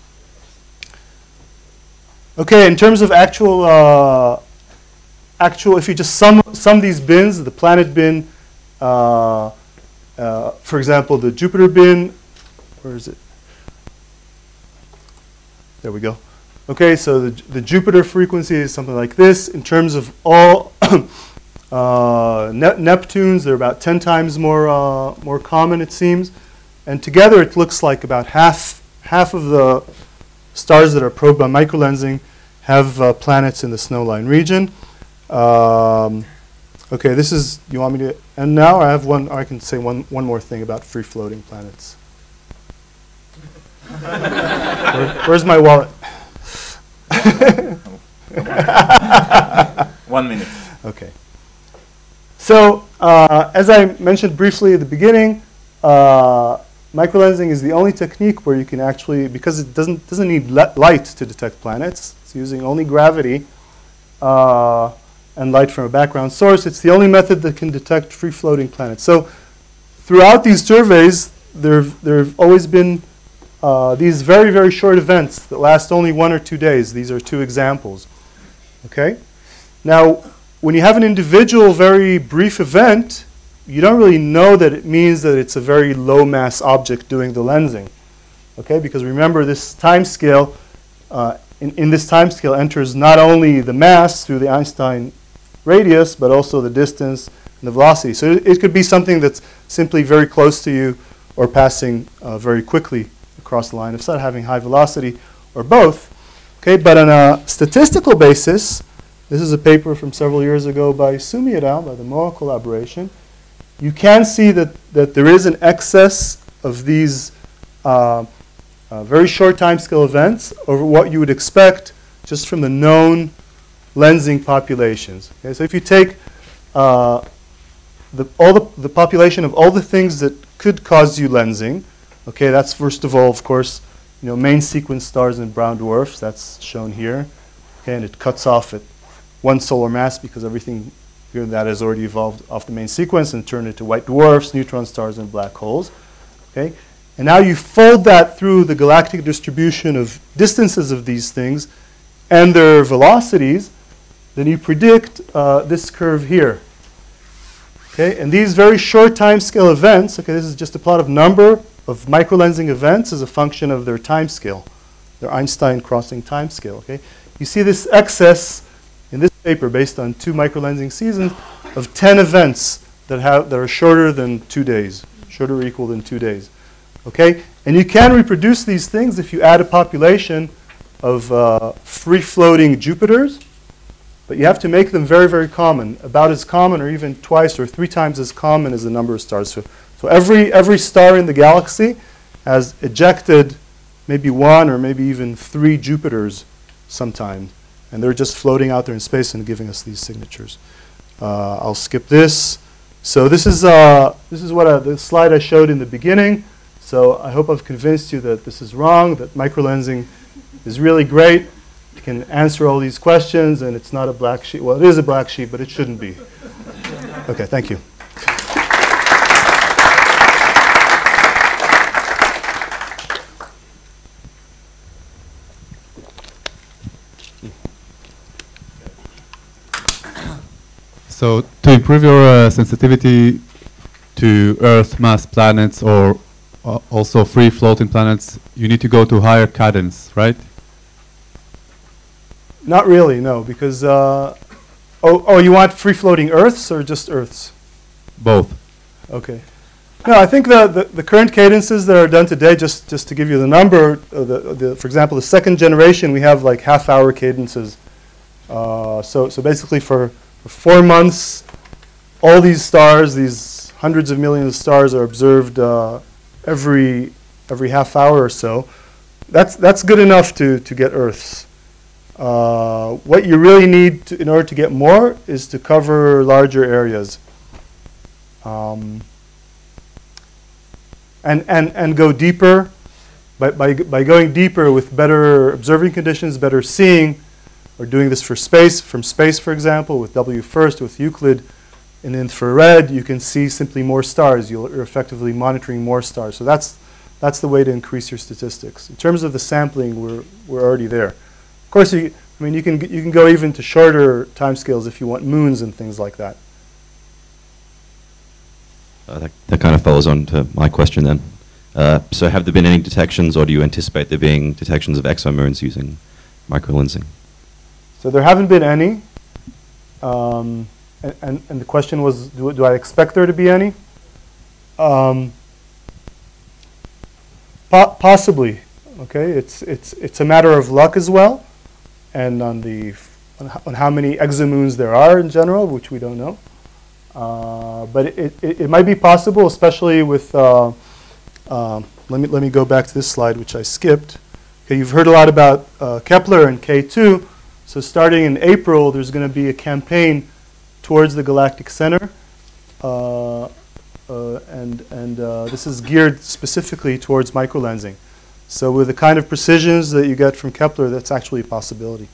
okay, in terms of actual uh, actual, if you just sum sum these bins, the planet bin, uh, uh, for example, the Jupiter bin, where is it? There we go. Okay, so the, the Jupiter frequency is something like this. In terms of all uh, ne- Neptunes, they're about 10 times more, uh, more common, it seems. And together, it looks like about half, half of the stars that are probed by microlensing have uh, planets in the snowline region. Um, okay, this is, you want me to end now? I have one, I can say one, one more thing about free floating planets. Where, where's my wallet? One minute. Okay. So, uh, as I mentioned briefly at the beginning, uh, microlensing is the only technique where you can actually, because it doesn't, doesn't need light to detect planets, it's using only gravity uh, and light from a background source. It's the only method that can detect free-floating planets. So, throughout these surveys, there have always been uh, these very, very short events that last only one or two days. These are two examples. Okay? Now, when you have an individual, very brief event, you don't really know that it means that it's a very low mass object doing the lensing. Okay? Because remember, this time scale, uh, in, in this time scale, enters not only the mass through the Einstein radius, but also the distance and the velocity. So it, it could be something that's simply very close to you or passing uh, very quickly across the line of sight, having high velocity, or both. Okay, but on a statistical basis, this is a paper from several years ago by Sumi et al., by the MOA collaboration. You can see that, that there is an excess of these uh, uh, very short timescale events over what you would expect just from the known lensing populations. Okay, so if you take uh, the, all the, the population of all the things that could cause you lensing, Okay, that's first of all, of course, you know, main sequence stars and brown dwarfs. That's shown here. Okay, and it cuts off at one solar mass because everything here that has already evolved off the main sequence and turned into white dwarfs, neutron stars, and black holes. Okay, and now you fold that through the galactic distribution of distances of these things and their velocities, then you predict uh, this curve here. Okay, and these very short time scale events, okay, this is just a plot of number of microlensing events as a function of their time scale, their Einstein crossing time scale. Okay? You see this excess paper based on two microlensing seasons of 10 events that, have, that are shorter than two days, shorter or equal than two days. Okay? And you can reproduce these things if you add a population of uh, free-floating Jupiters, but you have to make them very, very common, about as common or even twice or three times as common as the number of stars. So so every, every star in the galaxy has ejected maybe one or maybe even three Jupiters sometime. And they're just floating out there in space and giving us these signatures. Uh, I'll skip this. So this is, uh, this is what uh, the slide I showed in the beginning. So I hope I've convinced you that this is wrong, that microlensing is really great. It can answer all these questions, and it's not a black sheep. Well, it is a black sheep, but it shouldn't be. Okay, thank you. So to improve your uh, sensitivity to Earth mass planets or uh, also free floating planets, you need to go to higher cadence, right? Not really, no, because uh, oh, oh, you want free floating Earths or just Earths? Both. Okay. No, I think the, the, the, current cadences that are done today, just, just to give you the number, uh, the, the, for example, the second generation, we have like half hour cadences. Uh, so, so basically for for four months, all these stars, these hundreds of millions of stars, are observed uh, every every half hour or so. That's that's good enough to to get Earths. Uh, what you really need to, in order to get more is to cover larger areas. Um, and, and, and go deeper. By, by, by going deeper with better observing conditions, better seeing, or doing this for space, from space, for example, with WFIRST, with Euclid. In infrared, you can see simply more stars. You're effectively monitoring more stars. So that's, that's the way to increase your statistics. In terms of the sampling, we're, we're already there. Of course, you, I mean, you can, you can go even to shorter timescales if you want moons and things like that. Uh, that, that kind of follows on to my question then. Uh, so have there been any detections, or do you anticipate there being detections of exomoons using microlensing? So there haven't been any. Um, and, and, and, the question was, do, do, I expect there to be any? Um, po possibly. Okay, it's it's it's a matter of luck as well, and on the on, how many exomoons there are in general, which we don't know. Uh, but it, it, it might be possible, especially with. Uh, um, let me let me go back to this slide, which I skipped. Okay, you've heard a lot about uh, Kepler and K2. So starting in April, there's going to be a campaign towards the galactic center, uh, uh, and and uh, this is geared specifically towards microlensing. So with the kind of precisions that you get from Kepler, that's actually a possibility.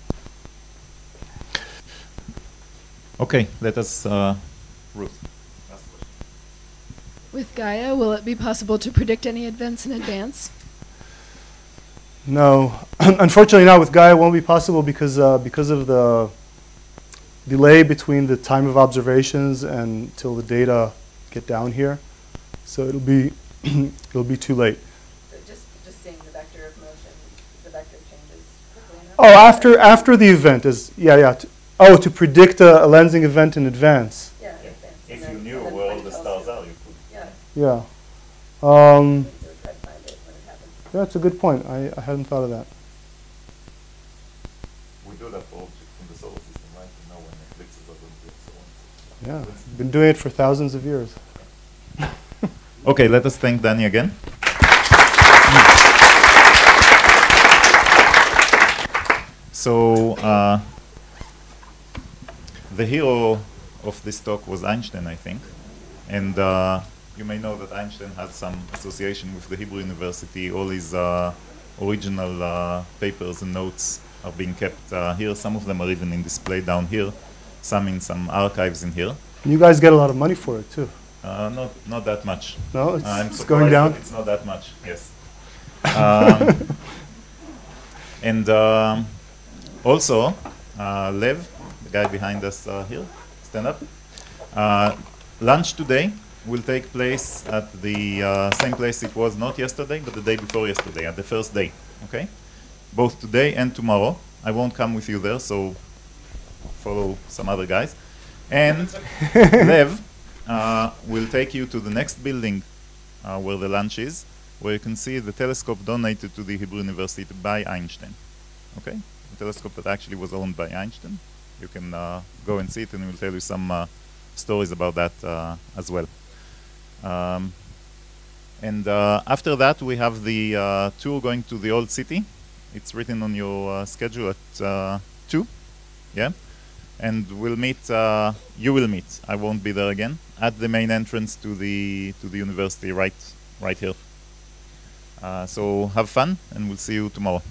Okay, let us, uh, Ruth. With Gaia, will it be possible to predict any events in advance? No, unfortunately not with Gaia. It won't be possible because uh, because of the delay between the time of observations and till the data get down here. So it'll be it'll be too late. So just, just seeing the vector of motion, the vector changes? Oh, after after the event is yeah yeah. To, oh, to predict a, a lensing event in advance. Yeah, in advance. If you knew and then where all the it tells stars are, you could. Yeah, Yeah. Um, so try to find it when it happens. yeah, that's a good point. I, I hadn't thought of that. We do that for objects in the solar system, right? We know when eclipses are going to be and so on. Yeah, been doing it for thousands of years. Okay, let us thank Danny again. So, uh, the hero of this talk was Einstein, I think. And uh, you may know that Einstein has some association with the Hebrew University. All his uh, original uh, papers and notes are being kept uh, here. Some of them are even in display down here, some in some archives in here. And you guys get a lot of money for it too. Uh, not, not that much. No, it's, I'm it's going down. It's not that much. Yes. Um, and um, also, uh, Lev, the guy behind us uh, here, stand up. Uh, lunch today will take place at the uh, same place it was not yesterday, but the day before yesterday, at the first day. Okay, both today and tomorrow. I won't come with you there, so follow some other guys. And Lev uh, will take you to the next building uh, where the lunch is, where you can see the telescope donated to the Hebrew University by Einstein. Okay, a telescope that actually was owned by Einstein. You can uh, go and see it, and we'll tell you some uh, stories about that uh, as well. Um, and uh, after that, we have the uh, tour going to the old city. It's written on your uh, schedule at uh, two. Yeah and we'll meet. Uh, you will meet. I won't be there again at the main entrance to the to the university, right, right here. Uh, so have fun, and we'll see you tomorrow.